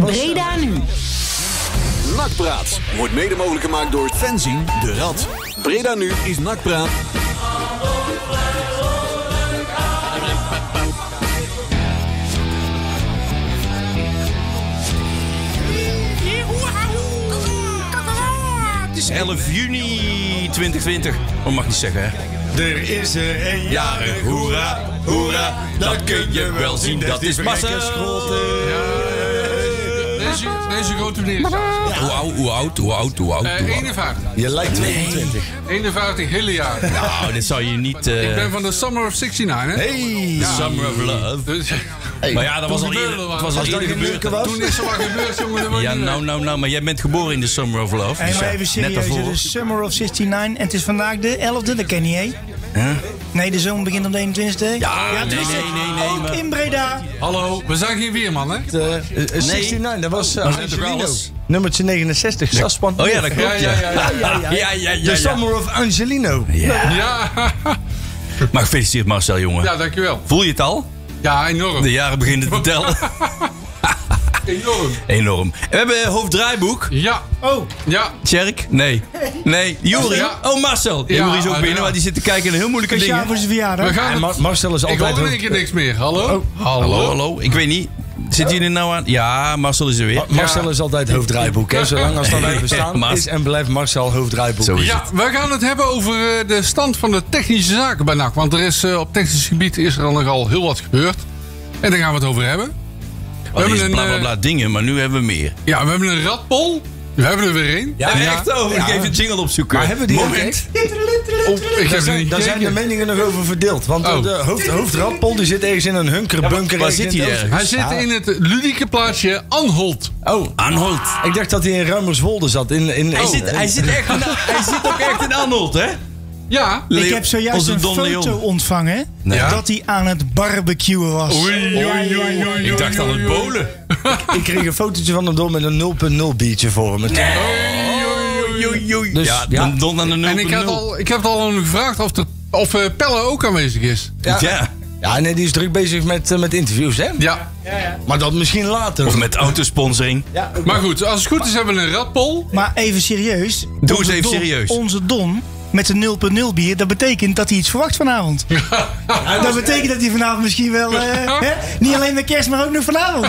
Breda nu. Nakpraat wordt mede mogelijk gemaakt door Fenzing de Rad. Breda nu is Nakpraat. Het is 11 juni 2020. Dat mag niet zeggen, hè? Er is er een Jarig, hoera, hoera. Dat kun je wel zien, dat is massa. Deze, deze grote meneer is. Hoe oud, hoe oud, hoe oud, hoe oud? Eh, hoe oud? 51. Je lijkt 22. 51 hele jaar. Nou, dit zou je niet... eh, Ik ben van de Summer of 69, hè? Hey! Summer of Love. Dus, Maar ja, dat was al eerder, het er was al eerder gebeurd. was. toen is er wat gebeurd, jongen. Ja, nou, nou, nou, maar jij bent geboren in de Summer of Love. Hey, dus maar ja, even net serieus, de Summer of 69 en het is vandaag de 11e, dat ken je niet, hè? Nee, de zomer begint op de 21e. Ja, nee, dus nee, nee, nee, Ook maar- in Breda. Hallo, we zijn geen weerman, hè? De, eh, eh, 69, dat was uh, Dat is toch Angelino. Nummertje 69, Saspan. Oh ja, dat klopt, ja. Ja, ja, ja, ja, ja, ja, ja, The ja. Summer of Angelino. Ja, Maar gefeliciteerd Marcel, jongen. ja dankjewel. Voel je het al? Ja, enorm. De jaren beginnen te tellen. Enorm. Enorm. En we hebben hoofddraaiboek. Ja, Oh, ja. Tjerk? Nee. Nee. Juri? Ja. Oh, Marcel. Ja, Juri is ook binnen, maar die zit te kijken naar heel moeilijke speciaal dingen. voor zijn verjaardag. We gaan En Mar- Marcel is Ik altijd... hoor in één keer niks meer. Hallo? Hallo, hallo. Ik weet niet. Zit hij er nou aan? Ja, Marcel is er weer. Ma- Marcel is altijd hoofddraaiboek, hè? Zolang als dat wij bestaan, is en blijft Marcel hoofddraaiboek. Zo is Ja, we gaan het hebben over eh, de stand van de technische zaken bij NAC. Want er is, eh, op technisch gebied is er al nogal heel wat gebeurd. En daar gaan we het over hebben. We hebben een bla bla bla dingen, maar nu hebben we meer. Ja, we hebben een radpol. We hebben er weer één. Ja, echt? Oh, ik even een jingle opzoeken. Maar hebben we die Moment. Oh, ik Daar zijn, niet daar zijn de meningen nog over verdeeld. Want Oh. de hoofd, hoofdrappel die zit ergens in een hunkerbunker. waar ergens zit in hij ergens? Hij zit Ja. in het ludieke plaatsje Anholt. Oh, Anholt. ik dacht dat hij in Ruimerswolde zat. In, in, Hij, oh. zit, hij, zit echt in, hij zit ook echt in Anholt, hè? Ja. Ik heb zojuist een Don foto Leon. ontvangen Ja? dat hij aan het barbecuen was. Oei, oei, oei, oei, oei, Ik dacht aan het bolen. Ik kreeg een fotootje van hem door met een 0.0 biertje voor hem. Oei, oei, oei. Dus, ja, ja. don aan de 0.0. En ik, had al, ik heb het al gevraagd of, er, of eh, Pelle ook aanwezig is. Ja. Ja. Ja, nee, die is druk bezig met, eh, met interviews, hè? Ja. Maar dat misschien later. Of met autosponsoring. Ja, Maar goed, als het goed is hebben we een radpol. Maar even serieus. Doe eens even Don- serieus. Onze Don met de 0.0 bier, dat betekent dat hij iets verwacht vanavond. dat betekent dat hij vanavond misschien wel, eh, hè, niet alleen met kerst, maar ook nog vanavond.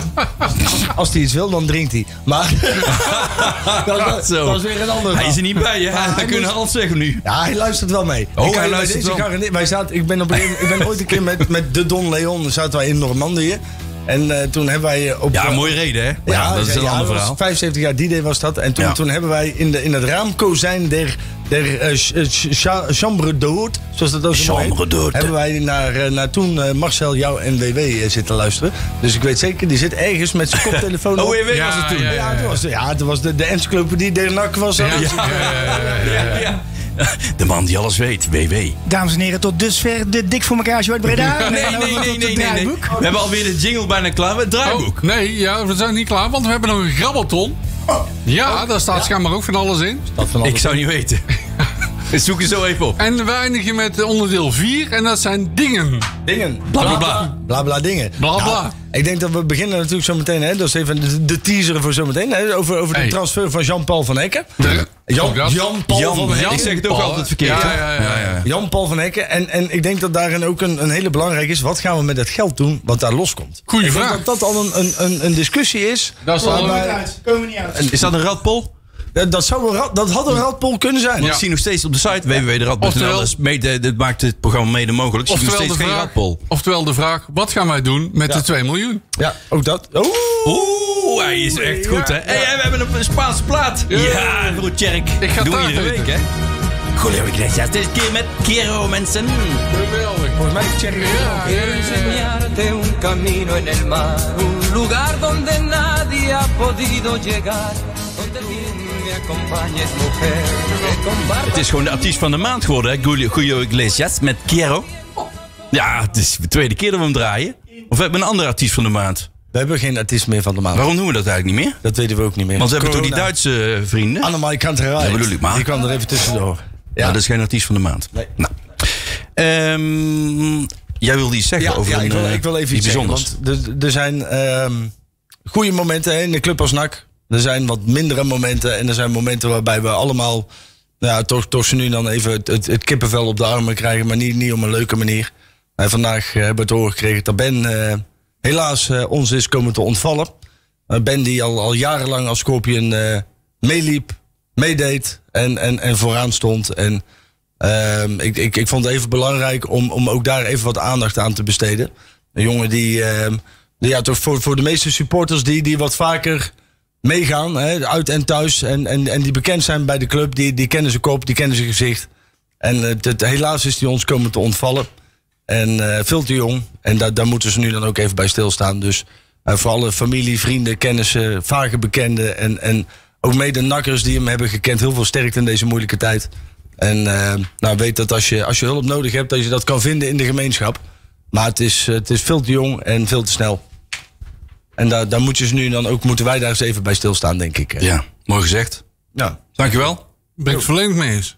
Als hij iets wil, dan drinkt hij. Maar dat, dat, Zo. dat is weer een ander Hij is er niet bij, hè? hij kunnen alles zeggen nu. Ja, hij luistert wel mee. Oh, Ik kan hij luistert deze wel. garanderen- Wij zaten, ik, ben op ik ben ooit een keer met, met de Don Leon zaten wij in Normandië. En eh, toen hebben wij op... Ja, mooie reden, hè? Ja, dat is een ja, ander verhaal. 75 jaar die day was dat. En toen, Ja. toen hebben wij in, de, in het raamkozijn der, eh, ch- eh, ch- cha- chambre d'hôte, zoals dat ook zo heet, Chambre d'hôte. hebben wij naar, eh, naar toen eh, Marcel, jou en WW eh, zitten luisteren. Dus ik weet zeker, die zit ergens met zijn koptelefoon Oh, op. WW was Ja, het toen. ja, Ja, het was, de- ja, het was de, de encyclopedie der NAC was dat. Ja, ja, ja, ja, ja. Ja. De man die alles weet, WW. Dames en heren, tot dusver de Dik voor elkaar show uit Breda. Nee, nee, nee, nee, nee. We hebben alweer de jingle bijna klaar. Het draaiboek. Oh, nee, ja, we zijn niet klaar, want we hebben nog een grabbelton. Ja, daar staat schijnbaar ook van alles in. Van Ik zou niet weten. Zoek het zo even op. En we eindigen met onderdeel 4 en dat zijn dingen. Dingen. Bla, bla, bla. Bla bla dingen. Bla, bla. Nou, ik denk dat we beginnen natuurlijk zo meteen. Hè, dat is even de, teaser voor zometeen. Over over Hey. de transfer van Jean-Paul van Hekken. De- Jan, Ook dat. Jan-Paul Jan, van Jan. Hekken. Ik zeg het ook Paul, altijd verkeerd. Ja, ja, ja, ja. Jan-Paul van Hekken. En, en ik denk dat daarin ook een, een hele belangrijke is. Wat gaan we met het geld doen wat daar loskomt? Goeie ik denk vraag. dat dat al een, een, een, discussie is. Dat al Komen we niet uit. Komen we niet uit. Is dat een radpol? Dat, dat, zou een, dat had een radpol kunnen zijn. Ik zie nog steeds op de site www.radpol.nl. Oftewel- Dat, maakt het programma mede mogelijk. Ik zie nog Oftewel de, steeds geen vraag, radpol. oftewel de vraag, wat gaan wij doen met Ja. de 2 miljoen? Ja, ook dat. Oeh. Oeh, hij is echt goed, hè? Hey, we hebben een Spaanse plaat. Ja. Ja, broer Tjerk. Ik ga taart iedere week, hè? Julio Iglesias. Deze keer met Kero, mensen. Geweldig. Volgens mij is Ja, ja, ja. enseñarte un camino en el mar, un lugar donde nadie ha podido llegar, Het is gewoon de artiest van de maand geworden, hè? Julio, Julio Iglesias met Kero. Ja, het is de tweede keer dat we hem draaien. Of we hebben een andere artiest van de maand. We hebben geen artiest meer van de maand. Waarom doen we dat eigenlijk niet meer? Dat weten we ook niet meer. Want we hebben toch die. Duitse eh, vrienden? Annemarie Kanterij. Ja, bedoel ik maar. Die kwam er even tussendoor. Ja, dat is geen artiest van de maand. Nee. Nou. Ehm, jij wilde iets zeggen Ja, over ja, een, ik, wil, eh, ik wil even iets zeggen. bijzonders. Want er, er zijn... ehm, goede momenten hè, in de club als NAC. Er zijn wat mindere momenten. En er zijn momenten waarbij we allemaal... Ja, toch, toch ze nu dan even het, het, kippenvel op de armen krijgen. Maar niet, niet op een leuke manier. En vandaag eh, hebben we het horen gekregen dat Ben eh, helaas eh, ons is komen te ontvallen. Eh, ben die al, al jarenlang als Scorpion meeliep, meedeed en, en, en vooraan stond. En ehm, ik, ik, ik vond het even belangrijk om, om ook daar even wat aandacht aan te besteden. Een jongen die, ehm, die ja, voor, voor de meeste supporters die, die wat vaker meegaan, hè, uit en thuis. En, en, en die bekend zijn bij de club, die, die kennen zijn kop, die kennen zijn gezicht. En het, het- helaas is hij ons komen te ontvallen. En eh, veel te jong. En daar daar moeten ze nu dan ook even bij stilstaan. Dus eh, voor alle familie, vrienden, kennissen, vage bekenden. En, en ook mede nakkers die hem hebben gekend. Heel veel sterkte in deze moeilijke tijd. En eh, nou, weet dat als je, als je hulp nodig hebt, dat je dat kan vinden in de gemeenschap. Maar het is, het is veel te jong en veel te snel. En daar, daar moet je ze nu dan ook, moeten wij daar eens even bij stilstaan, denk ik. Ja, mooi gezegd. Ja. Dankjewel. Ben ik het volledig mee eens.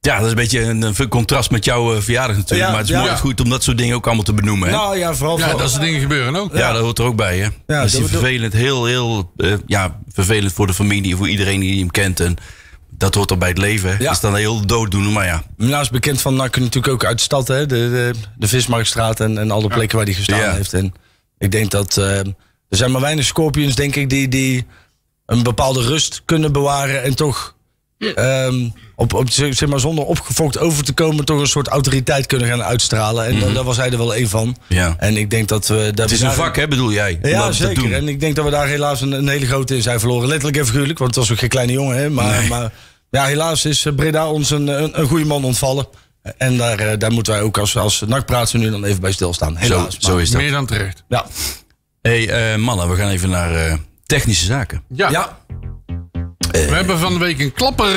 Ja, dat is een beetje een, een contrast met jouw eh, verjaardag natuurlijk. Ja, maar het is ja. mooi goed om dat soort dingen ook allemaal te benoemen. Hè? Nou ja, vooral... Ja, voor- dat soort dingen gebeuren ook. Ja, dat hoort er ook bij, hè? Ja, dat is vervelend, heel, heel eh, ja, vervelend voor de familie, voor iedereen die hem kent. En dat hoort er bij het leven. is dan heel dooddoener, maar ja. Naast bekend van NAC natuurlijk ook uit de stad, hè? De, de, de Vismarktstraat en, en alle plekken waar hij gestaan Ja. heeft. En ik denk dat eh, er zijn maar weinig Scorpions, denk ik, die, die een bepaalde rust kunnen bewaren en toch ehm, op, op, zeg maar, zonder opgefokt over te komen, toch een soort autoriteit kunnen gaan uitstralen. En eh, daar was hij er wel één van. Mhm. Ja. En ik denk dat we. Dat Het is we een vak, hè, bedoel jij? Ja, zeker. En ik denk dat we daar helaas een, een hele grote in zijn verloren. Letterlijk en figuurlijk, want het was ook geen kleine jongen. Hè? Maar, Nee. maar ja, helaas is eh, Breda ons een, een, een goede man ontvallen. En daar, eh, daar moeten wij ook als, als nakpraatsen nu dan even bij stilstaan. Zo, Helaas. zo is dat. Meer dan terecht. Ja. hey, eh, mannen, we gaan even naar eh, technische zaken. Ja. Ja. We hebben van de week een klapper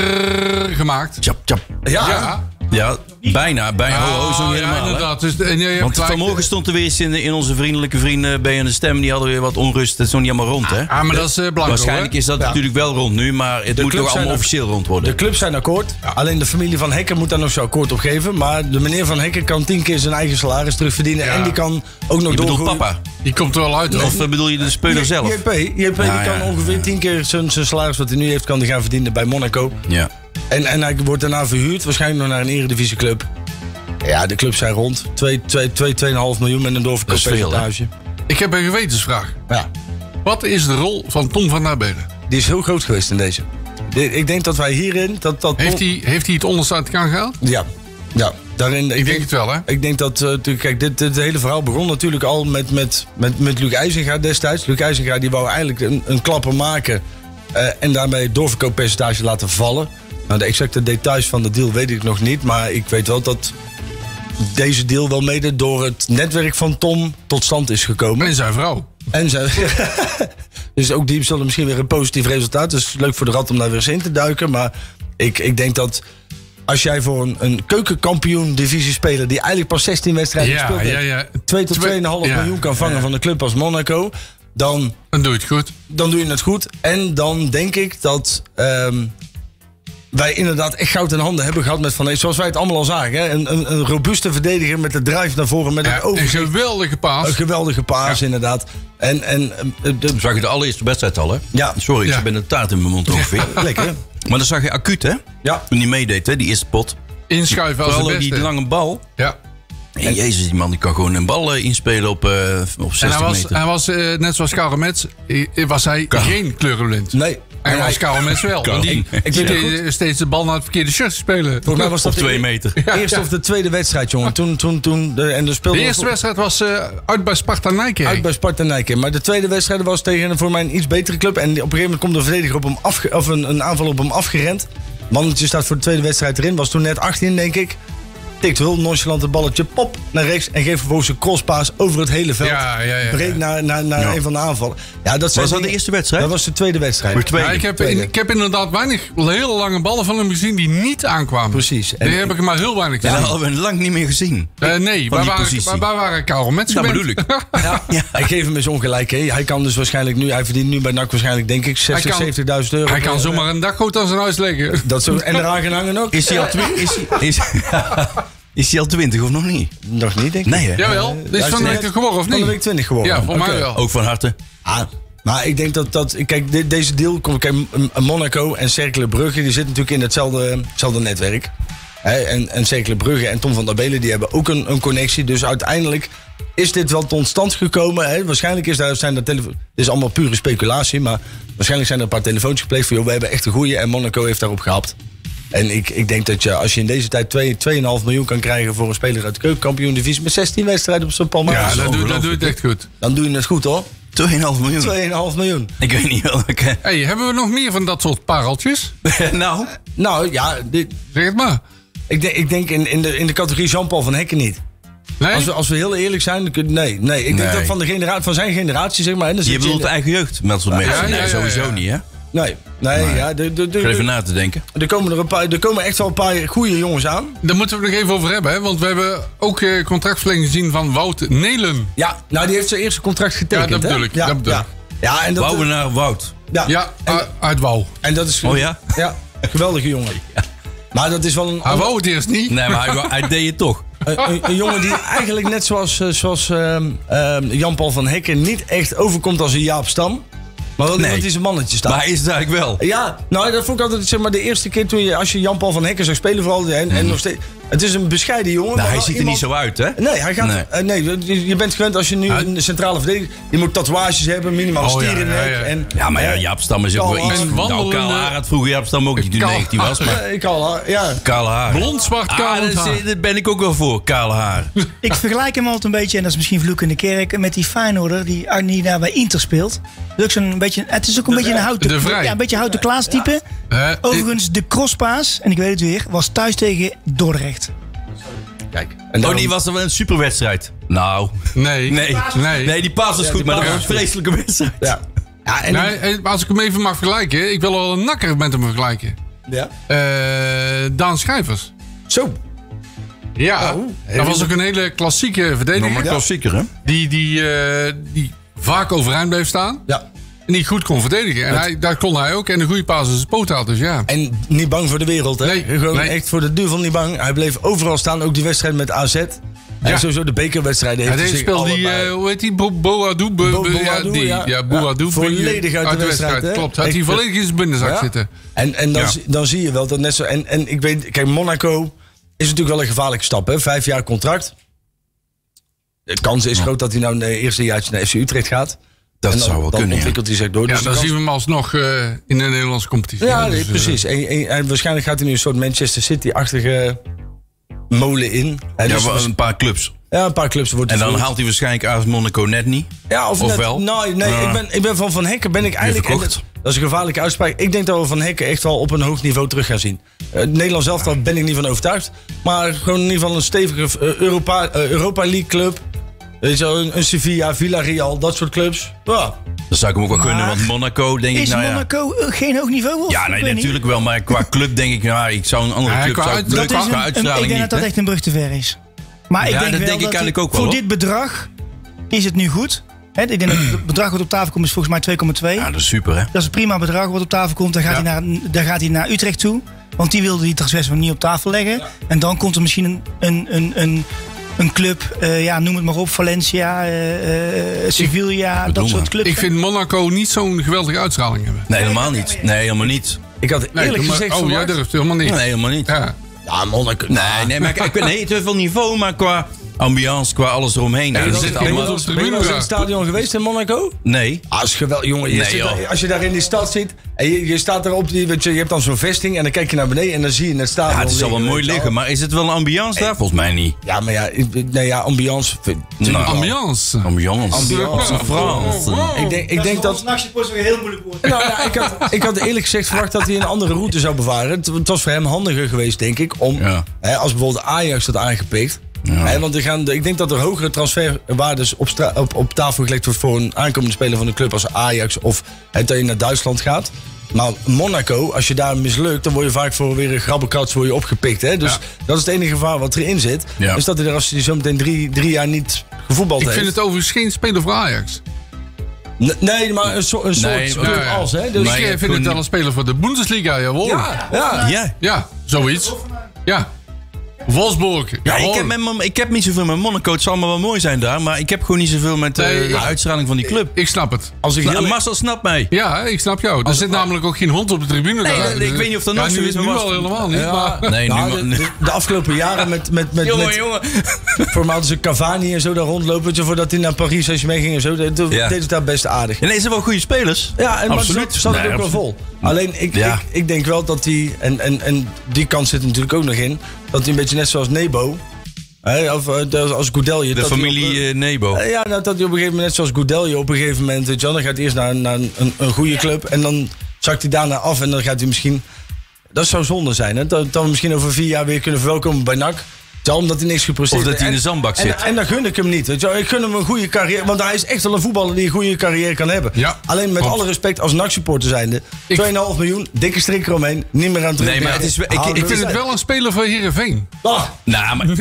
gemaakt. Tjap, tjap. Ja. Ja, Ja, bijna. bijna. ho, ho, zo Ah, niet ja, helemaal. hè. inderdaad. Dus, en je hebt Want gelijk. vanmorgen stond er weer eens in, in onze vriendelijke vrienden bij de stem. Die hadden weer wat onrust. Het is nog niet allemaal rond, hè? Ah, maar dat is eh blanco, Waarschijnlijk is dat Ja. natuurlijk wel rond nu, maar het moet nog allemaal officieel rond worden. De clubs zijn akkoord. Alleen de familie van Hekken moet daar nog zijn akkoord op geven. Maar de meneer van Hekken kan tien keer zijn eigen salaris terugverdienen. Ja. En die kan ook nog Je doorgroeien. papa? Die komt er wel uit, hoor. Of eh, bedoel je de speler zelf? JP, JP Ja, die kan ja. ongeveer tien keer zijn, zijn salaris wat hij nu heeft, kan hij gaan verdienen bij Monaco. Ja. En, en hij wordt daarna verhuurd, waarschijnlijk nog naar een eredivisieclub. Ja, de clubs zijn rond. 2, 2, 2, 2,5 miljoen met een doorverkooppercentage. Ik heb een gewetensvraag. Ja, Wat is de rol van Tom van Nabelen? die is heel groot geweest in deze. Ik denk dat wij hierin... Dat, dat Heeft hij, heeft hij het onderste uit gehaald? Ja, ja. Daarin, ik, Ik denk het wel, hè? Ik denk dat, eh, kijk, dit, dit hele verhaal begon natuurlijk al met, met, met, met Luc IJzinga destijds. Luc IJzinga die wou eigenlijk een, een klapper maken eh, en daarmee het doorverkooppercentage laten vallen. Nou, de exacte details van de deal weet ik nog niet, maar ik weet wel dat deze deal wel mede door het netwerk van Tom tot stand is gekomen. En zijn vrouw. En ze, dus ook die zullen misschien weer een positief resultaat. Dus leuk voor de rat om daar weer eens in te duiken. Maar ik, ik denk dat als jij voor een, een keukenkampioen divisie speler... die eigenlijk pas 16 wedstrijden Ja, gespeeld ja, heeft... ja. 2 tot 2,5 Twee- ja, miljoen kan vangen ja. van een club als Monaco... Dan, Dan doe je het goed. dan doe je het goed. En dan denk ik dat... ehm, wij inderdaad echt goud in handen hebben gehad met Van Ees. Zoals wij het allemaal al zagen. Hè? Een, een, een robuuste verdediger met de drive naar voren. Met Ja, het een geweldige paas. Een geweldige paas, inderdaad. En, en eh, de, Zag je de allereerste wedstrijd al, hè? Ja. Sorry, Ja. ik ben een taart in mijn mond ongeveer. lekker. Maar dat zag je acuut, hè? Ja. Toen die meedeed, hè? Die eerste pot. Inschuiven als Vooral de beste. die lange bal. Ja. En jezus, die man die kan gewoon een bal eh, inspelen op, eh, op 60 En hij was, meter. hij was net zoals Karel Metz, was hij geen kleurenblind. Nee. En En was hij- Karel Metz wel. Want die, Ik die weet het deed steeds de bal naar het verkeerde shirt spelen. Volgens mij was dat op twee de meter. eerste of de tweede wedstrijd, jongen. Toen, toen, toen, de, en de speelde De eerste wedstrijd was eh, uit bij Sparta Nijkerk. uit bij Sparta Nijkerk. Maar de tweede wedstrijd was tegen voor mij een iets betere club. En op een gegeven moment komt een verdediger op hem afge, of een, een aanval op hem afgerend. Mannetje staat voor de tweede wedstrijd erin. Was toen net 18, denk ik. Tikt heel nonchalant het balletje pop naar rechts. En geeft vervolgens een crosspaas over het hele veld. Ja, ja, ja. Breed naar, naar, naar Ja. een van de aanvallen. Ja, dat Was dat de eerste wedstrijd? Dat was de tweede wedstrijd. De tweede. Ja, ik, heb, Tweede. ik heb inderdaad weinig hele lange ballen van hem gezien die niet aankwamen. Precies. En- Die heb ik er maar heel weinig Ja, gezien. dat hadden we lang niet meer gezien. Eh, nee, die waren, wij, wij waren Karel Metz Dat bedoel ik. Ja. Ik geef hem eens ongelijk. Hè. Hij kan dus waarschijnlijk nu, hij verdient nu bij NAC waarschijnlijk denk ik 60, kan- 70.000 euro. Hij kan zomaar een dakgoot aan zijn huis leggen. Dat zo, en eraan gaan hangen ook. Is hij al twee? Is hij, is, Is hij al 20 of nog niet? Nog niet, denk ik. Nee, hè? Jawel, dit is hij van de net week geworden of Van de niet? week 20 geworden. Ja, voor mij wel. Ook van harte. Ah, maar ik denk dat, dat kijk, de- deze deal komt, kijk, Monaco en Cercle Brugge, die zitten natuurlijk in hetzelfde, hetzelfde netwerk. Hè, en, en Cercle Brugge en Tom van der Belen, die hebben ook een, een connectie. Dus uiteindelijk is dit wel tot stand gekomen. Hè. Waarschijnlijk is daar, zijn er telefoon. Dit is allemaal pure speculatie, maar waarschijnlijk zijn er een paar telefoons gepleegd van, joh, we hebben echt een goeie en Monaco heeft daarop gehapt. En ik, ik denk dat je, als je in deze tijd 2 2,5 miljoen kan krijgen voor een speler uit de keukenkampioen divisie met 16 wedstrijden op zijn palmares, Ja, dat doe, doe je het echt goed. dan doe je het goed hoor. 2,5 miljoen. 2,5 miljoen. Ik weet niet welke. Hey, hebben we nog meer van dat soort pareltjes? nou, Nou ja, dit, Zeg het maar. Ik denk, ik denk in, in, de, in de categorie Jean-Paul van Hekken niet. Nee? Als we, als we heel eerlijk zijn, dan kun- nee. nee. Ik denk Nee. dat van, de genera van zijn generatie, zeg maar. En dan je zit je bedoelt de eigen jeugd met zo'n mensen. ja, nee, ja, ja, sowieso niet, hè? Nee, nee, ja. De, de, de, Ik ga even na te denken. er, komen er, een paar, er komen echt wel een paar goede jongens aan. Daar moeten we het nog even over hebben, hè? want we hebben ook eh, contractverlenging gezien van Wout Nelen. Ja, nou, die heeft zijn eerste contract getekend. Ja, dat hè? bedoel ik, Ja, dat bedoel ja. Ja, en dat, Wouwen naar Wout. ja, Ja, en, uit Wouw. en dat is... Oh ja? Ja, een geweldige jongen. Maar dat is wel een, Hij wou het eerst niet. Nee, maar hij, hij deed het toch. een, een- een jongen die eigenlijk net zoals, eh, zoals ehm, ehm, Jan-Paul van Hekken niet echt overkomt als een Jaap Stam. Maar wel Nee. iemand die zijn mannetje staat. Maar hij is het eigenlijk wel. Ja, nou dat vond ik altijd zeg maar, de eerste keer toen je, als je Jan-Paul van Hekken zag spelen vooral. En, en nog steeds, het is een bescheiden jongen. Nou, maar hij ziet er niet zo uit, hè? Nee, hij gaat, Nee. eh, nee. je- bent gewend als je nu een centrale verdediger... Je moet tatoeages hebben, minimaal Oh, stier ja, in ja. En, Ja, maar ja, eh, Jaap Stam is ook wel Kaal iets... haar. Nou, Kaal Haar had vroeger Jaap Stam ook toen Kaal 19 was, maar... eh, ik al, ja. Kale haar. Blond, zwart, Ah, haar. daar ben ik ook wel voor, kale haar. Ik vergelijk hem altijd een beetje, en dat is misschien vloek in de kerk, met die Feyenoorder die Arnie daar bij Inter speelt. Dat is zo'n beetje, het is ook een beetje een houten, De Vrij. ja, een beetje houten Klaas type. Overigens, de crosspaas, en ik weet het weer, was thuis tegen Dordrecht. Kijk. En Oh, daarom- die was er wel een superwedstrijd. Nou, Nee. nee. Nee. Nee, die paas was Ja, goed, maar dat was een vreselijke wedstrijd. Ja. Ja, en Nee, eh, als ik hem even mag vergelijken. Ik wil wel een nakker met hem vergelijken. ja. Eh, Daan Schrijvers. Zo. Ja, Oh, dat was ook een hele klassieke verdediger. Klassieker, hè? Die, die, eh, die vaak overeind bleef staan. Ja. Die goed kon verdedigen. En hij, dat kon hij ook. En een goede paas in zijn poot had. Dus ja. En niet bang voor de wereld, hè? Nee, Gewoon nee. echt voor de duivel niet bang. Hij bleef overal staan, ook die wedstrijd met AZ. En sowieso de bekerwedstrijden heeft Hij hij zich speelde die, eh, hoe heet die, Bo- Boadou? Bo, Bo- Bo- ja, die, ja. ja, Boadou. Ja, volledig uit de wedstrijd, hè? Klopt, had hij volledig in zijn binnenzak Ja. zitten. En, en dan, Ja. zie- dan zie je wel dat net zo. En, en ik weet, kijk, Monaco is natuurlijk wel een gevaarlijke stap, hè? Vijf jaar contract. De kans is groot dat hij nou in de eerste jaartje naar FC Utrecht gaat. Dat dan, zou wel dan kunnen, ja. ontwikkelt hij zich door. Ja, Dus dan kans- zien we hem alsnog eh, in de Nederlandse competitie. Ja, Dus, eh, precies. En, en, en waarschijnlijk gaat hij nu een soort Manchester City-achtige molen in. En Ja, dus- wel een paar clubs. ja, een paar clubs wordt En dan haalt hij waarschijnlijk AS Monaco net niet. Ja, of, Of net- wel? Nou, nee, ik, ben, ik ben van Van Hekken ben ik eigenlijk... en verkocht. dat, dat is een gevaarlijke uitspraak. Ik denk dat we Van Hekken echt wel op een hoog niveau terug gaan zien. Uh, Nederland zelf, daar ben ik niet van overtuigd. Maar gewoon in ieder geval een stevige Europa, Europa League club. Weet je wel, een, een Sevilla, Villarreal, dat soort clubs. Ja, Dat zou ik hem ook wel Maar- gunnen, want Monaco denk ik, Is nou ja... Monaco eh, geen hoog niveau? Of? Ja, nee, niet. natuurlijk wel. Maar qua club denk ik, nou, ik zou een andere Ja, club... qua zou uit- ik- dat is qua een- uitstraling ik denk niet, dat dat echt een brug te ver is. Maar ik Ja, denk dat wel denk ik dat eigenlijk ook wel, Voor hoor. dit bedrag is het nu goed. Hè, ik denk dat het bedrag wat op tafel komt is volgens mij 2,2. Ja, dat is super, hè? Dat is een prima bedrag wat op tafel komt. Dan gaat, Ja. hij, naar, dan gaat hij naar Utrecht toe. Want die wilde die transfer niet op tafel leggen. En dan komt er misschien een, een, een, een, een club, eh, ja, noem het maar op, Valencia, eh, eh, Sevilla, dat soort clubs. Ik vind Monaco niet zo'n geweldige uitstraling hebben. Nee, helemaal niet. Nee, helemaal niet. ik had Nee, eerlijk maar- gezegd oh, jij durft helemaal niet. Nee, helemaal niet. Ja. Ja, Monaco. Nee, nee, maar ik, ik ben nee, te veel niveau, maar qua ambiance, qua alles eromheen. Ja, Ja, er dat zit je allemaal- ben je eens in het stadion geweest in Monaco? Nee. Ah, is geweldig, jongen. Je Nee, zit daar- joh. als je daar in die stad zit en je, je staat erop, weet je, je hebt dan zo'n vesting en dan kijk je naar beneden en dan zie je het stadion. Ja, het zal wel mooi je liggen, maar is het wel een ambiance daar? Volgens mij niet. Ja, maar ja, nee, ja ambiance. vind- Nou, Ambiance. Ambiance. Ambiance. Frans. Ik denk, ik denk dat. Nachtje weer heel moeilijk worden. Nou ja, ik had, ik had eerlijk gezegd verwacht dat hij een andere route zou bevaren. Het, het was voor hem handiger geweest, denk ik, om Ja. hè, als bijvoorbeeld Ajax dat aangepikt. Hè, want er gaan, ik denk dat er hogere transferwaardes op, op, op tafel gelegd wordt voor een aankomende speler van een club als Ajax of hè, dat je naar Duitsland gaat. Maar Monaco, als je daar mislukt, dan word je vaak voor weer een grabbelkats word je opgepikt. Hè? Dus Ja. dat is het enige gevaar wat erin zit. Ja. Is dat hij er als hij zo meteen drie, drie jaar niet gevoetbald Ik heeft. vind het overigens geen speler voor Ajax. Nee, maar een, soort een soort Ja, ja. als. Hè? Dus, ik eh, vind het wel een speler voor de Bundesliga, jawel. Ja, ja, ja. Ja. zoiets. Ja. Wolfsburg. Ja, ik, heb met, mijn- ik heb niet zoveel met Monaco. Het zal allemaal wel mooi zijn daar. Maar ik heb gewoon niet zoveel met eh, Nee, de ja. uitstraling van die club. Ik snap het. Als ik Nou, heel- Marcel snapt mij. Ja, ik snap jou. Er zit namelijk ook geen hond op de tribune. Nee, daar. nee, ik weet niet of dat ja, nog zo nu, is, Nu maar was- al helemaal niet. Ja. Maar, Nee, Nou, nu, de, de, afgelopen jaren met, met, met, jongen, met jongen. ze Cavani en zo daar rondlopen. je, Voordat hij naar Paris Saint-Germain ging en zo. Dat dat Ja. deed het daar best aardig. Ja, nee, ze zijn wel goede spelers. Ja, en maar Absoluut. zat, zat het Nee, ook wel vol. Alleen ik, Ja. ik, ik denk wel dat hij, en, en, en die kant zit er natuurlijk ook nog in, dat hij een beetje net zoals Nebo, hè, of eh, als Goudelje. De familie op, eh, Nebo. eh, ja, nou, dat hij op een gegeven moment, net zoals Goudelje, op een gegeven moment, weet je dan gaat hij eerst naar, naar een, een goede club en dan zakt hij daarna af en dan gaat hij misschien, dat zou zonde zijn, hè, dat, dat we misschien over vier jaar weer kunnen verwelkomen bij NAC. Terwijl omdat hij niks gepresteerd Of dat hij in de heeft. En- zandbak en, zit. En, dat gun ik hem niet. Weet je wel. Ik gun hem een goede carrière. Want hij is echt wel een voetballer die een goede carrière kan hebben. Ja, Alleen met klopt. alle respect als NAC-supporter zijnde. 2,5 miljoen, dikke strik eromheen. Niet meer aan terug. Nee, maar het is ik- ik ik vind het wel een speler voor Heerenveen. Ah, Nou, maar,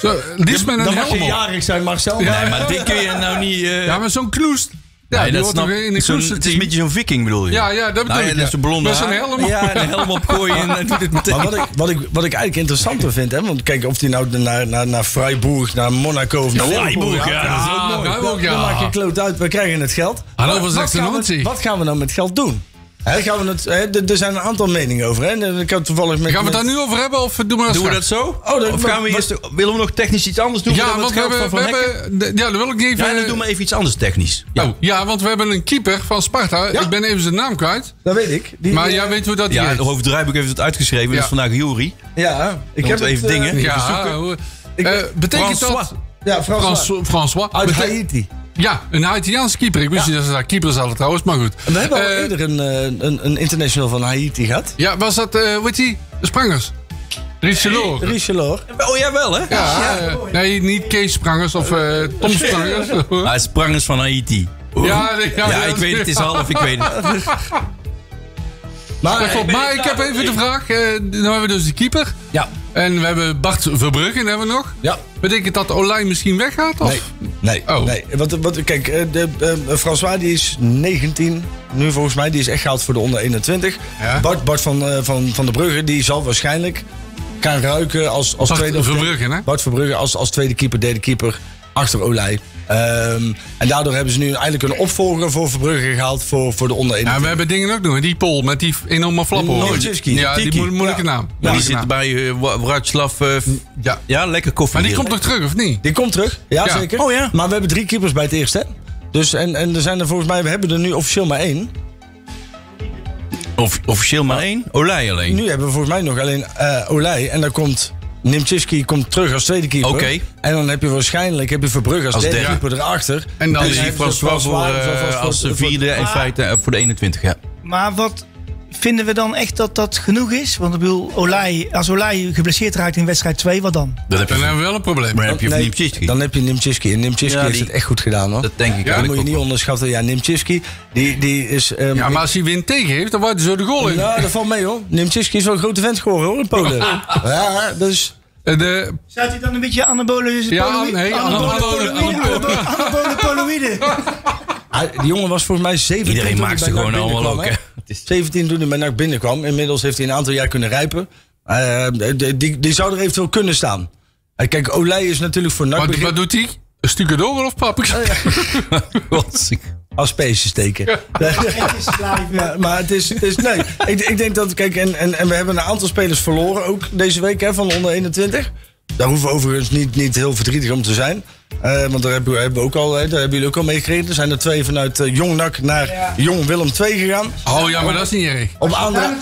Zo, die is met een dan mag je helm op. jarig zijn, Marcel. nee, maar dit kun je nou niet... eh, Ja, maar zo'n knoest. Ja, nee, die dat hoort in de. Het is een beetje zo'n viking, bedoel je? Ja, ja, dat bedoel Nou ja, ik. dat is de blonde Met zo'n helm op. Ja, een helm opgooien en dan doet het meteen. Maar wat ik, wat, ik, wat ik eigenlijk interessanter vind, hè, want kijk of hij nou naar, naar, naar Freiburg, naar Monaco of naar Freiburg, gaat, ja, dat is ook ja, mooi. Freiburg, Dan- ja. Dan maak je kloot uit, we krijgen het geld. Hannover Maar wat, gaan 96. we, wat gaan we nou met geld doen? Gaan we het, hè, er- zijn een aantal meningen over. Hè. En Ik heb toevallig met, Gaan we het daar nu over hebben of doen we dat Doen we dat zo? Oh, of gaan we wat- eerst, willen we nog technisch iets anders doen? Ja, want we hebben... van We hebben de- ja, dan wil ik even... Ja, dan doen we even iets anders technisch. Oh, ja, want we hebben een keeper van Sparta. Ja. Ik ben even zijn naam kwijt. Dat weet ik. Die, Maar eh, jij weet hoe dat Ja, de hoofddraaiboek heeft het uitgeschreven. Dat Ja. is vandaag Jury. Ja, ik Dan heb even het, eh, dingen. Ja, hoe- Ik- eh, betekent François. dat... Ja, François. Frans, François. Uit Haiti. Ja, een Haitiaanse keeper. Ik wist niet dat ze daar keepers hadden trouwens, maar goed. We hebben al Eh, eerder een, eh, een, een international van Haiti gehad. Ja, was dat, eh hoe die? Sprangers. Richelot. Richelor. Oh, ja wel hè? Ja, nee, niet Kees Sprangers of eh, Tom Sprangers. Hij is sprangers van Haiti. Ja, nee, ja, Ja, ja, ik weet het, het is half, ik weet het. Maar. Maar ik heb even de vraag. eh nou hebben we dus de keeper. Ja. En we hebben Bart Verbruggen hebben we nog. Ja. Betekent dat Olij misschien weggaat? Of? Nee, nee, Oh. nee. Wat, wat, kijk, eh, de, eh, François die is 19 nu volgens mij. Die is echt gehaald voor de onder 21. Ja. Bart, Bart van, eh, van, van der Brugge die zal waarschijnlijk gaan ruiken als, als Bart tweede... Verbruggen, hè? Bart Verbrugge als, als tweede keeper, derde keeper achter Olij. Ehm, en daardoor hebben ze nu eigenlijk een opvolger voor Verbrugge gehaald voor, voor de onder Ja, 21. we hebben dingen ook nog. Die Pol met die enorme flappen. Ja, die mo- moeilijke Ja. naam. Maar die zit naam. bij uh, Wroclaw. Ja. ja, lekker koffie. Maar die hier. komt toch terug, of niet? Die komt terug, ja, Ja. zeker. Oh, ja. Maar we hebben drie keepers bij het eerste. Dus en, en er zijn er volgens mij, we hebben er nu officieel maar één. Of, officieel maar één. Olij alleen. Nu hebben we volgens mij nog alleen eh Olij. En dan komt Nimchiski komt terug als tweede keeper. Oké. En dan heb je waarschijnlijk heb je Verbrugge als, Als derde derde. keeper erachter. En dan Dus is hij François voor, François, eh, als voor- vierde in feite eh, voor de 21. Ja. Maar wat vinden we dan echt dat dat genoeg is? Want ik bedoel, Olij, als Olij geblesseerd raakt in wedstrijd 2, wat dan? Dat heb je, Dan hebben we wel een probleem. maar heb je Nee, dan heb je Nimchiski. En Nimchiski Ja, heeft het echt goed gedaan hoor. Dat denk ik Ja, dat moet je niet onderschatten. Ja, Nimchiski, die, die is... ehm, Ja, maar als hij wind tegen heeft, dan wordt hij zo de goal in. Nou, dat valt mee hoor. Nimchiski is wel een grote vent geworden hoor in Polen. ja, dus... Eh, De, Staat hij dan een beetje anabole Ja, nee, anabole anabole- poloïde. Hij- die jongen was volgens mij 17 Iedereen maakt ze gewoon allemaal ook. Binnenkwam, hè. hè. 17 toen hij bij NAC binnenkwam. Inmiddels heeft hij een aantal jaar kunnen rijpen. Eh, die, die, die zou er eventueel kunnen staan. Eh, kijk, Olij is natuurlijk voor NAC wat, begin- wat doet hij? Een stukje door of pap? Godzie. als speesje steken. Ja, maar het is, het is nee. ik, ik denk dat, kijk, en, en, en we hebben een aantal spelers verloren ook deze week hè, van de onder 21. Daar hoeven we overigens niet, niet heel verdrietig om te zijn. Eh, want daar hebben, we, hebben we ook al, hè, daar hebben jullie ook al meegekregen. Er zijn er twee vanuit eh, Jong NAC naar Jong Willem II gegaan. Oh ja, maar dat is niet erg. Op andere,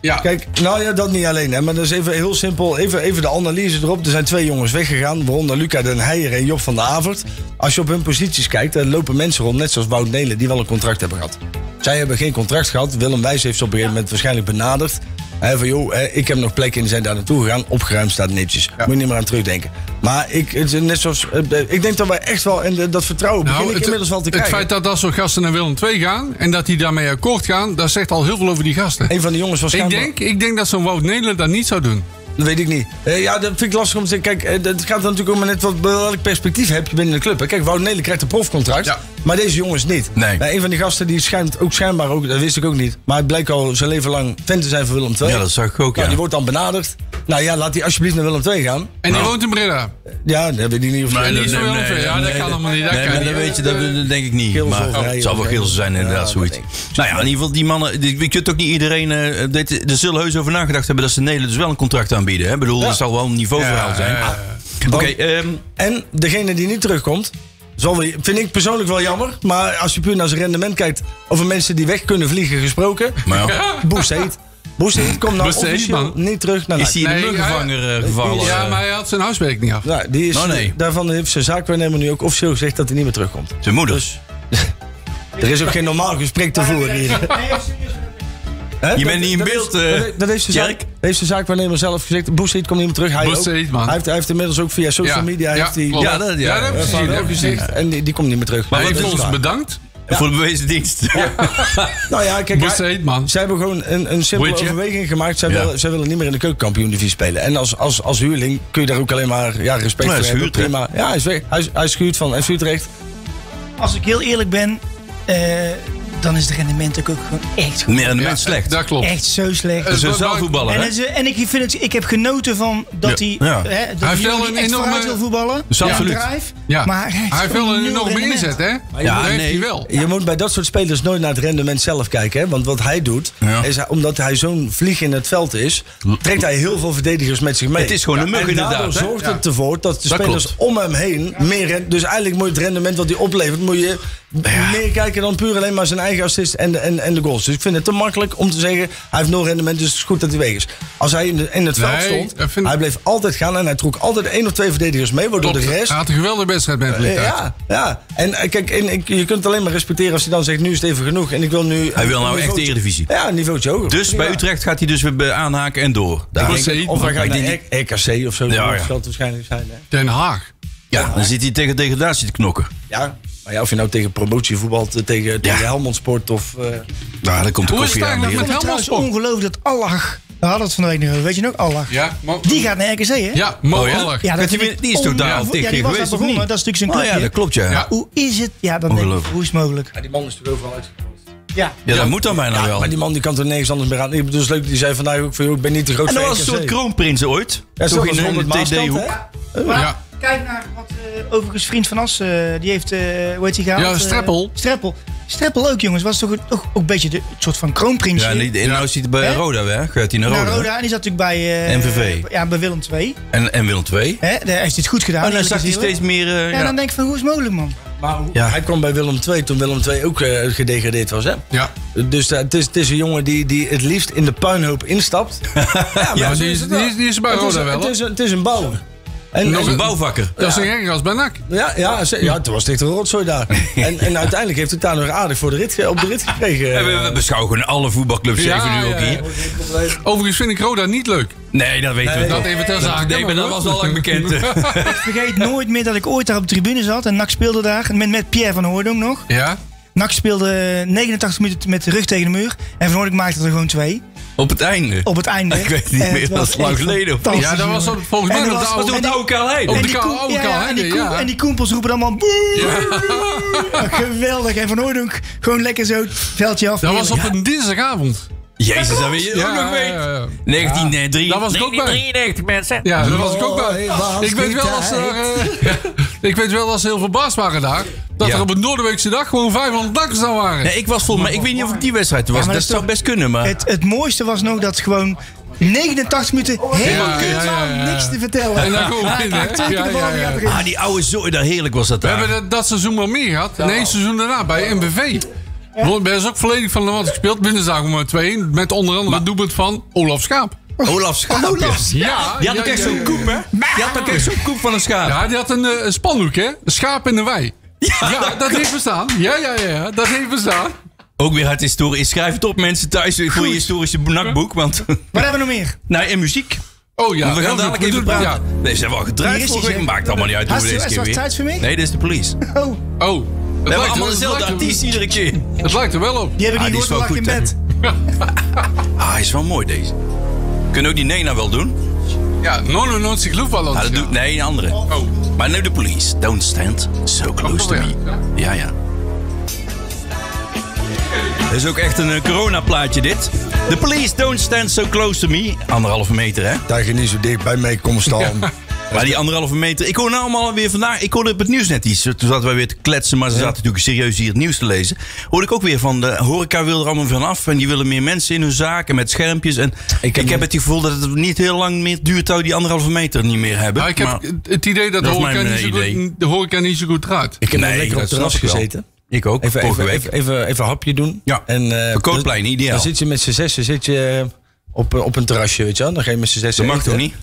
Ja. Kijk, nou ja, dat niet alleen. Hè, maar dat is even heel simpel. Even, even de analyse erop. Er zijn twee jongens weggegaan. Waaronder Luca den Heijer en Job van der Avert. Als je op hun posities kijkt, dan lopen mensen rond. Net zoals Wout Nelen, die wel een contract hebben gehad. Zij hebben geen contract gehad. Willem Wijs heeft ze op een gegeven moment waarschijnlijk benaderd. Van joh, ik heb nog plekken en zijn daar naartoe gegaan. Opgeruimd staat netjes. Moet je niet meer aan terugdenken. Maar ik, het is net zoals, eh, ik denk dat wij echt wel, en eh, dat vertrouwen begin Nou, ik het, inmiddels wel te het krijgen. feit dat dat soort gasten naar Willem II gaan en dat die daarmee akkoord gaan, dat zegt al heel veel over die gasten. Een van de jongens was Ik denk, ik denk dat zo'n Wout Nederland dat niet zou doen. Dat weet ik niet. Eh, ja, dat vind ik lastig om te zeggen. Kijk, eh, het gaat natuurlijk maar net wat welk perspectief heb je binnen de club. hè. Kijk, Wout Nelen krijgt een profcontract, Ja. Maar deze jongens niet. Nee. Eh, een van die gasten die schijnt ook schijnbaar ook, dat wist ik ook niet. Maar het blijkt al zijn leven lang fan te zijn voor Willem II. Ja, dat zag ik ook, Nou, ja. Die wordt dan benaderd. Nou ja, laat hij alsjeblieft naar Willem II gaan. En die woont in Breda. Ja, dat weet ik niet of Nee, hij- die is wel ongeveer. Ja, dat kan allemaal niet. Dat Nee, kan maar niet. dat weet je, dat, dat denk ik niet. Maar of het zal wel of- zijn, inderdaad, Ja, zoiets. Nou ja, in ieder geval, die mannen, die- je kunt ook niet iedereen, eh, dit, er zullen heus over nagedacht hebben dat ze Nederland dus wel een contract aanbieden. Hè? Ik bedoel, dat zal wel een niveauverhaal zijn. Ja, ja, Oké, ehm, En degene die niet terugkomt, zal wel, vind ik persoonlijk wel jammer. Maar als je puur naar zijn rendement kijkt, over mensen die weg kunnen vliegen gesproken. maar ja. Boussaïd. Boussaïd komt nou officieel niet terug naar is hij in de Nee, muggenvanger eh, gevallen? ja, eh? maar hij had zijn huiswerk niet af. Ja, die is, Oh, nee. Daarvan heeft zijn zaakwaarnemer nu ook officieel gezegd dat hij niet meer terugkomt. Zijn moeder. Dus er is ook geen normaal gesprek te voeren hier. Je Dat- bent niet in dat beeld, is- eh, dat- heeft zijn, zaak, heeft zijn zaakwaarnemer zelf gezegd. Boussaïd komt niet meer terug. Hij, ook. Man. hij, heeft, hij heeft inmiddels ook via social Ja, media... ja, heeft hij. Ja, dat- ja. Ja, dat heb ook gezegd. En die, die komt niet meer terug. Maar dat heeft ons waar. bedankt. Voor de bewezen dienst. Nou ja, kijk, hij- man. zij hebben gewoon een, een simpele overweging gemaakt. Zij, Ja. willen, zij willen niet meer in de keukenkampioen-divisie spelen. En als, als, als huurling kun je daar ook alleen maar ja, respect Maar voor hij hebben. Prima. Ja, hij is weg. Hij, is- hij schuurt van FC Utrecht. Als ik heel eerlijk ben, eh, dan is de rendement ook gewoon echt goed. Ja, mens slecht. Dat klopt. Echt zo slecht. Een maar- zaalvoetballer, En, het en ik, vind het, ik heb genoten van dat hij, Ja. hè, dat heeft hij wel een enorme- wil voetballen. Dus Ja. absoluut. Drive, Ja. Maar hij heeft, Hij heeft wel een enorme rendement. inzet, hè? Ja, dat heeft nee. hij wel. Je moet bij dat soort spelers nooit naar het rendement zelf kijken. Hè? Want wat hij doet, Ja. is hij- omdat hij zo'n vlieg in het veld is, trekt hij heel veel verdedigers met zich mee. Het is gewoon een mug en inderdaad, daardoor zorgt het ervoor dat de Dat spelers klopt. om hem heen meer ren- Dus eigenlijk moet je het rendement wat hij oplevert, moet je meer kijken dan puur alleen maar zijn eigen assist en de, en, en de goals. Dus ik vind het te makkelijk om te zeggen, hij heeft nul rendement, dus het is goed dat hij weg is. Als hij in, de- in het veld Nee, stond, vind- hij bleef altijd gaan en hij trok altijd één of twee verdedigers mee, waardoor de rest... Hij had een geweldige wedstrijd met Ja, ja. En eh, kijk, en, ik- je kunt het alleen maar respecteren als hij dan zegt: nu is het even genoeg. En ik wil nu. Hij wil nou echt de Eredivisie. Ja, een niveautje hoger. Dus bij. Utrecht gaat hij dus weer aanhaken en door. Daar. was zeker. Of hij gaat Ik naar RKC of zo. Ja, dat ja. zal het waarschijnlijk zijn. Hè? Den Haag. Ja, dan zit hij tegen degradatie te knokken. Ja. Maar ja, of je nou tegen promotie voetbalt, eh, tegen, tegen Helmond Sport of. eh, Nou, dan komt de Hoe is het koffie aan. eigenlijk hier. met Trouwens, Helmond Sport? ongelooflijk dat Allah, we hadden het van de week weet je nog, Allah. Ja, Mo- Die gaat naar RKC, hè? Ja, Mo Oh ja? Dat die die is toch daar ongelooflijk. al tegen Ja, die was geweest, daar begonnen, dat is natuurlijk zijn Oh clubje. ja, dat klopt, ja. Ja. Hoe is het? Ja, dan denk ik, hoe is het mogelijk? ja, die man is toch overal uitgekomen. Ja. Ja, dat moet dan bijna Ja, wel. maar die man die kan toch nergens anders meer aan. Ik bedoel, het is leuk, die zei vandaag ook van, joh, ik ben niet te groot En dat was een soort kroonprins ooit. Ja, Toch in Maaskant, TD-hoek. Maar Ja. Kijk naar wat eh, overigens vriend van As, eh, die heeft, eh hoe heet die gehaald? Ja, Streppel. Streppel. Streppel ook, jongens. Was toch, ook een beetje de, het soort van kroonprinsje. Ja, en, die, en nou zit hij bij Hè? Roda weg. Gaat hij naar naar Roda. Roda. En die zat natuurlijk bij, eh, NVV. Ja, bij Willem II. En, en Willem II. Hè? Daar heeft hij het goed gedaan. En dan eerlijk zag hij steeds meer... eh, Ja, ja. dan denk ik van, hoe is het mogelijk, man? Maar hoe- Ja. hij kwam bij Willem II toen Willem II ook eh, gedegradeerd was, hè? Ja. Dus eh, het, is, het is een jongen die, die het liefst in de puinhoop instapt. ja, maar zo die is- het die is- die is bij Het Roda wel, Het hoor. is, een- het is een bouwer. En, Dat is een en- bouwvakker. Dat is een erger als bij NAC. ja, ja, ze- ja, toen was het echt een rotzooi daar. en, en uiteindelijk heeft het daar nog aardig voor de rit, op de rit gekregen. En we, we beschouwen gewoon alle voetbalclubs Ja, even nu ook ja, hier. Overigens vind ik Roda niet leuk. Nee, dat weten we Dat even ter zake. Nee, maar dat was al lang bekend. Ik vergeet nooit meer dat ik ooit daar op de tribune zat. En NAC speelde daar. Met, met Pierre van Hooydonk nog. Ja? NAC speelde 89 minuten met de rug tegen de muur. En Van Hooydonk maakte er gewoon twee. Op het einde. Op het einde. Ik weet niet En meer, dat is lang geleden, Ja, dat was op- volgens mij op dat de was- oude Heide? Op En de die, kou- koe- oude ja, Karl en, die koe- ja. en die koempels roepen allemaal boe. Geweldig. En Van Hooydonk gewoon lekker zo het veldje af. Dat was op een dinsdagavond. Jezus, dat weet je ook nog weet. ja, ja. 1993. Daar was ik ook bij. 1993 mensen. Ja, daar was ik ook bij. Ik weet wel als er, eh, ik weet wel als ze heel verbaasd waren daar. Dat Ja. er op een Noorderweekse dag gewoon 500 dakkers aan waren. Nee, ik was vol, maar ik weet niet of ik die wedstrijd was. maar dat dat zou best kunnen, maar... Het, het mooiste was nog dat gewoon 89 minuten helemaal Ja, kut. ja, ja, ja. Niks te vertellen. En dan gewoon winnen, hè? Ja, ja, ja. Ah, die oude zooi, daar heerlijk was dat We daar. hebben dat, dat seizoen wel meer gehad. En één seizoen daarna bij MVV. Ja. Ben is ook volledig van de wat gespeeld. Binnenzaak maar 2 Met onder andere het doelpunt van Olaf Schaap. Olaf Schaap. ja. Ja, Die had ook ja, echt ja, zo'n ja. koep, hè? Die had ook echt zo'n koep van een schaap. Ja, die had een, eh, een spandoek, hè? Een schaap in de wei. Ja, dat heeft bestaan. Ja, ja, ja, ja, dat heeft bestaan. Ook weer uit historie. Schrijf het op, mensen thuis, voor je historische nakboek. Want, Wat hebben we nog meer? nou, en muziek. Oh ja, we gaan heel dadelijk even We praten. Nee, ze hebben al gedraaid vorige week. Maakt allemaal niet uit hoe we deze keer weer... tijd voor mij? Nee, dit is de police. We Oh, Ja. Oh, het hebben allemaal dezelfde artiest iedere keer. het lijkt er wel op. die hebben Ah, die die is wel lag in bed. Ah, hij is wel mooi deze. Kunnen ook die Nena wel doen? Ja, no, no, no, zich geloof wel Ah, dat doet, nee, een andere. Oh. Maar nu de police. Don't stand so close to Oh, ja. me. Ja, ja. Dit is ook echt een eh, coronaplaatje dit. The police don't stand so close to me. Anderhalve meter, hè? Daar je niet zo dicht bij mee komen staan. Maar die anderhalve meter. Ik hoor nou allemaal weer vandaag. Ik hoorde op het nieuws net iets. Toen zaten wij weer te kletsen. Maar ze zaten natuurlijk serieus hier het nieuws te lezen. Hoorde ik ook weer van. De horeca wil er allemaal vanaf. En die willen meer mensen in hun zaken. Met schermpjes. En ik heb het gevoel dat het niet heel lang meer duurt. Dat we die anderhalve meter niet meer hebben. Nou, ik heb Maar het idee dat de dat is horeca, mijn, niet zo eh, idee. goed, de horeca niet zo goed draait. Ik heb Nee, lekker op het terras gezeten. ik ook. Even, vorige even, week. even, even, even een hapje doen. Ja, En, eh, Verkoopplein, dan- ideaal. Dan zit je met z'n zessen zit je op, op een terrasje, weet je wel. Dan ga je met z'n zessen dat mag toch niet?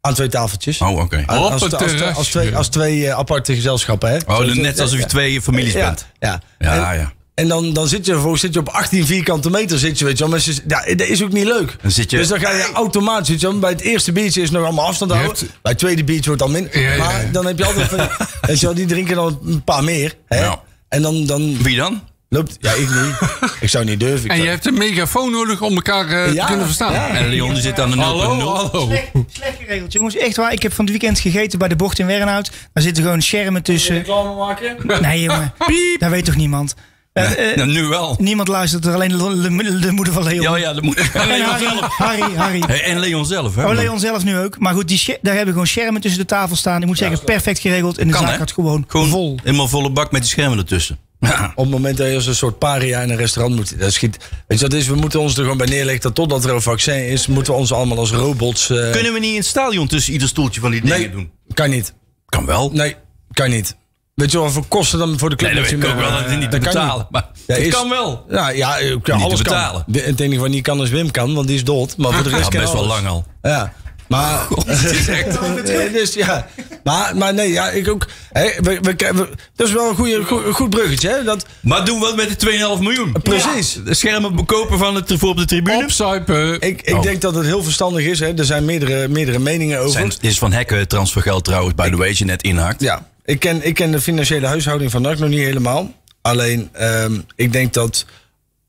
Aan twee tafeltjes. Oh, oké. Als, als, als, terrasje. als twee, als twee eh, aparte gezelschappen, hè? Oh, net alsof je ja. twee families ja, bent. Ja, Ja, en, ja. En dan, dan zit je vervolgens zit je op 18 vierkante meter, zit je, weet je wel. met z'n- Ja, dat is ook niet leuk. Dan zit je- Dus dan ga je automatisch, weet je wel, bij het eerste biertje is nog allemaal afstand houden. hebt- Bij het tweede biertje wordt dan minder. Ja, Maar ja. dan heb je altijd weet je wel, die drinken dan een paar meer. Hè? Ja. En dan, dan Wie dan? Loopt, ja, ik niet. ik zou niet durven. Ik En je zou- hebt een megafoon nodig om elkaar eh, Ja, te kunnen verstaan. ja. En Leon die zit aan de 0.0. Hallo, hallo. Slecht, slecht geregeld, jongens. Echt waar. Ik heb van het weekend gegeten bij de bocht in Wernhout. Daar zitten gewoon schermen tussen. reclame maken? Nee, jongen. Dat weet toch niemand? Eh, eh, Nou, nu wel. niemand luistert er, alleen de, de- de moeder van Leon. Ja, ja, dat moet. En Harry, Harry, Harry. Hey, En Leon zelf, hè? Oh, Leon zelf nu ook. Maar goed, die daar hebben we gewoon schermen tussen de tafel staan. Ik moet zeggen, perfect geregeld. En de Kan, zaak hè? gewoon, Gewoon vol. helemaal volle bak met die schermen ertussen. Ja. Op het moment dat je als een soort paria in een restaurant moet, dat schiet. Weet je wat is? We moeten ons er gewoon bij neerleggen dat totdat er een vaccin is, moeten we ons allemaal als robots. eh, Kunnen we niet in het stadion tussen ieder stoeltje van die dingen nee, doen? kan niet. Kan wel. Nee, kan niet. Weet je wat voor kosten dan voor de club? Nee, dat weet ik ook wel dat het niet te Dat kan betalen. Maar Ja, het is- kan wel. Ja, ja, te alles betalen. kan. Het enige wat niet kan is Wim kan, want die is dood. Maar voor de rest Ja, kan best wel lang al. Ja, maar... Dus ja, maar, maar nee, ja, ik ook... Hè, we, we, we- dat is wel een, goeie, goed, bruggetje, hè? Dat, Maar doen we wat met de 2,5 miljoen? precies. De schermen bekopen van het voor op de tribune? Opzuipen. Ik, ik Oh. denk dat het heel verstandig is. Hè. Er zijn meerdere, meerdere meningen over. Zijn, dit is van Hekken transfergeld trouwens, by the way, je net inhakt. Ja, ik ken, ik ken de financiële huishouding van NAC nog niet helemaal. Alleen, ehm, ik denk dat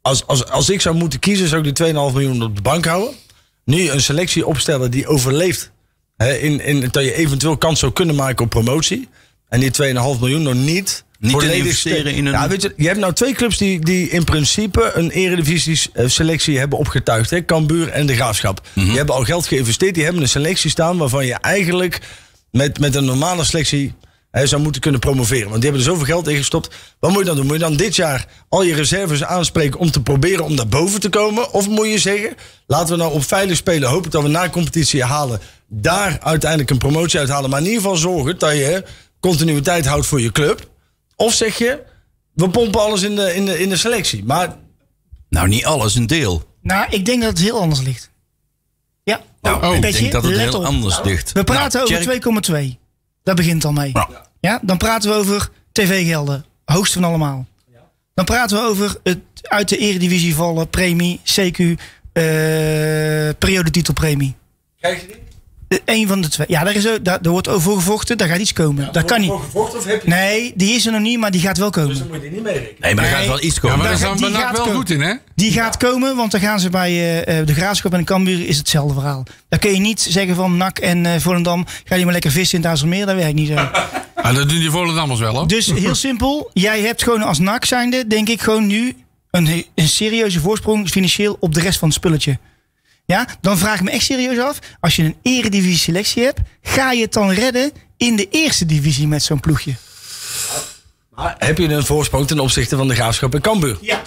als, als, als ik zou moeten kiezen, zou ik die 2,5 miljoen op de bank houden. Nu een selectie opstellen die overleeft. Hè, in, in, dat je eventueel kans zou kunnen maken op promotie. En die 2,5 miljoen nog niet. Niet volledig investeren ste- in een- Ja, weet je, je hebt nou twee clubs die, die in principe een eredivisie eh, selectie hebben opgetuigd. Hè? Cambuur en de Graafschap. Mhm. Die hebben al geld geïnvesteerd. Die hebben een selectie staan waarvan je eigenlijk met, met een normale selectie hè, zou moeten kunnen promoveren. Want die hebben er zoveel geld in gestopt. Wat moet je dan doen? Moet je dan dit jaar al je reserves aanspreken om te proberen om daar boven te komen? Of moet je zeggen, laten we nou op veilig spelen. Hopen dat we na competitie halen. Daar uiteindelijk een promotie uithalen. Maar in ieder geval zorgen dat je continuïteit houdt voor je club. Of zeg je, we pompen alles in de, in de, in de selectie. Maar Nou, niet alles, een deel. Nou, ik denk dat het heel anders ligt. Ja. Nou, Oh. ik denk dat het let heel op. anders ligt. We praten Nou, over Tjerk, 2,2. Daar begint al mee. Ja. Ja, dan praten we over tv-gelden. Hoogste van allemaal. Dan praten we over het uit de eredivisie vallen, premie, CQ, eh periodetitelpremie. krijg je die? Eén van de twee. Ja, daar, is, ook- daar, daar wordt over gevochten. Daar gaat iets komen. dat kan niet. gevochten of heb je Nee, die is er nog niet, maar die gaat wel komen. Dan moet je die niet meerekenen. Nee, maar er gaat wel iets Ja, komen. maar daar gaat- we die NAC gaat wel komen. goed in, hè? Die gaat komen, want dan gaan ze bij eh, eh, de Graafschap en de Cambuur is hetzelfde verhaal. Dan kun je niet zeggen van NAC en eh Volendam, ga je maar lekker vissen in het IJsselmeer. Dat werkt niet zo. Ah, dat doen die Volendammers wel, hoor. Dus heel simpel, jij hebt gewoon als NAC zijnde, denk ik gewoon nu een, een serieuze voorsprong financieel op de rest van het spulletje. Ja, dan vraag ik me echt serieus af, als je een eredivisie selectie hebt, ga je het dan redden in de eerste divisie met zo'n ploegje? Maar heb je een voorsprong ten opzichte van de Graafschap en Cambuur? Ja.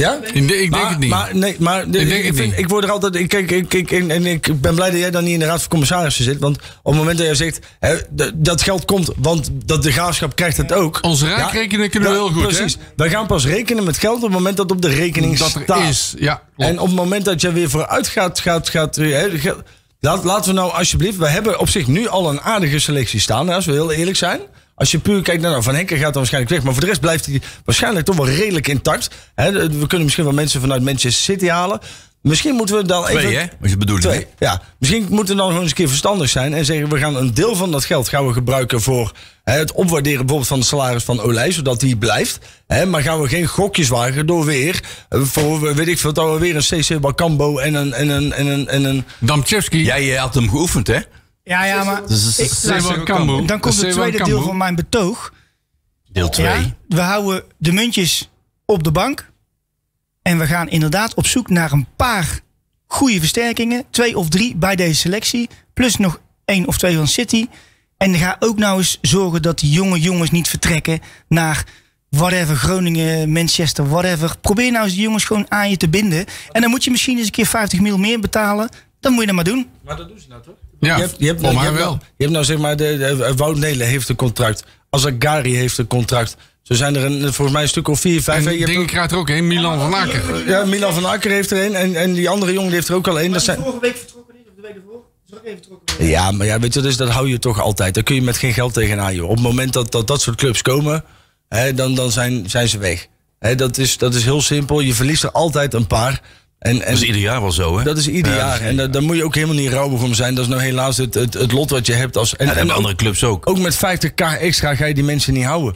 Ja? Ik denk, ik denk maar, het niet. Maar, nee, maar ik, denk het vind, niet. ik word er altijd. Ik, kijk, ik, ik, en ik ben blij dat jij dan niet in de Raad van Commissarissen zit. Want op het moment dat jij zegt. Hè, dat geld komt, want dat de graafschap krijgt het ook. Onze raakrekeningen kunnen we ja, heel goed, Precies. hè? Wij gaan pas rekenen met geld op het moment dat op de rekening dat er staat. is. Ja, klopt. En op het moment dat je weer vooruit gaat, gaat, gaat hè, ge- laat, laten we nou alsjeblieft, we hebben op zich nu al een aardige selectie staan, hè, als we heel eerlijk zijn. Als je puur kijkt naar nou, Van Henken gaat dan waarschijnlijk weg, maar voor de rest blijft hij waarschijnlijk toch wel redelijk intact. Hè, de- we kunnen misschien wel mensen vanuit Manchester City halen. Misschien moeten we dan Twee, even... hè? Als je bedoelt. Twee, ja. Misschien moeten we dan gewoon eens een keer verstandig zijn en zeggen: we gaan een deel van dat geld gaan we gebruiken voor hè, het opwaarderen bijvoorbeeld van het salaris van Olij, zodat die blijft. Hè, maar gaan we geen gokjes wagen door weer eh, voor weet ik veel, dat we weer een CC Bakambo en een en een en een en een. Damchevski. Jij eh, had hem geoefend, hè? Ja, ja, maar Dus ik- dan komt het tweede deel van mijn betoog. Deel 2. Ja, we houden de muntjes op de bank. En we gaan inderdaad op zoek naar een paar goede versterkingen. Twee of drie bij deze selectie. Plus nog één of twee van City. En ga ook nou eens zorgen dat die jonge jongens niet vertrekken naar whatever, Groningen, Manchester, whatever. Probeer nou eens die jongens gewoon aan je te binden. En dan moet je misschien eens een keer 50 mil meer betalen. Dan moet je dat maar doen. Maar dat doen ze nou toch? Ja, je hebt, je hebt, voor je mij hebt wel. nou, je hebt nou zeg maar, de, de, Wout Nelen heeft een contract. Azagari heeft een contract. Zo zijn er een, volgens mij een stuk of vier, vijf. En? Je hebt dingen krijgt er ook een, Milan van Aken. ja, Milan van Akker heeft er een. En, en die andere jongen die heeft er ook al een. Dat zijn, vorige week vertrokken is, of de week ervoor? Is ook even vertrokken. ja, maar ja, weet je, dus dat hou je toch altijd. Daar kun je met geen geld tegenaan. Joh. Op het moment dat dat, dat soort clubs komen, hè, dan, dan zijn, zijn ze weg. Hè, dat, is, dat is heel simpel. Je verliest er altijd een paar. En, en Dat is ieder jaar wel zo, hè? dat is ieder Ja, jaar. En daar daar moet je ook helemaal niet rouwig om zijn. Dat is nou helaas het, het, het lot wat je hebt. Als, en, Ja, en andere clubs ook. ook met 50k extra ga je die mensen niet houden.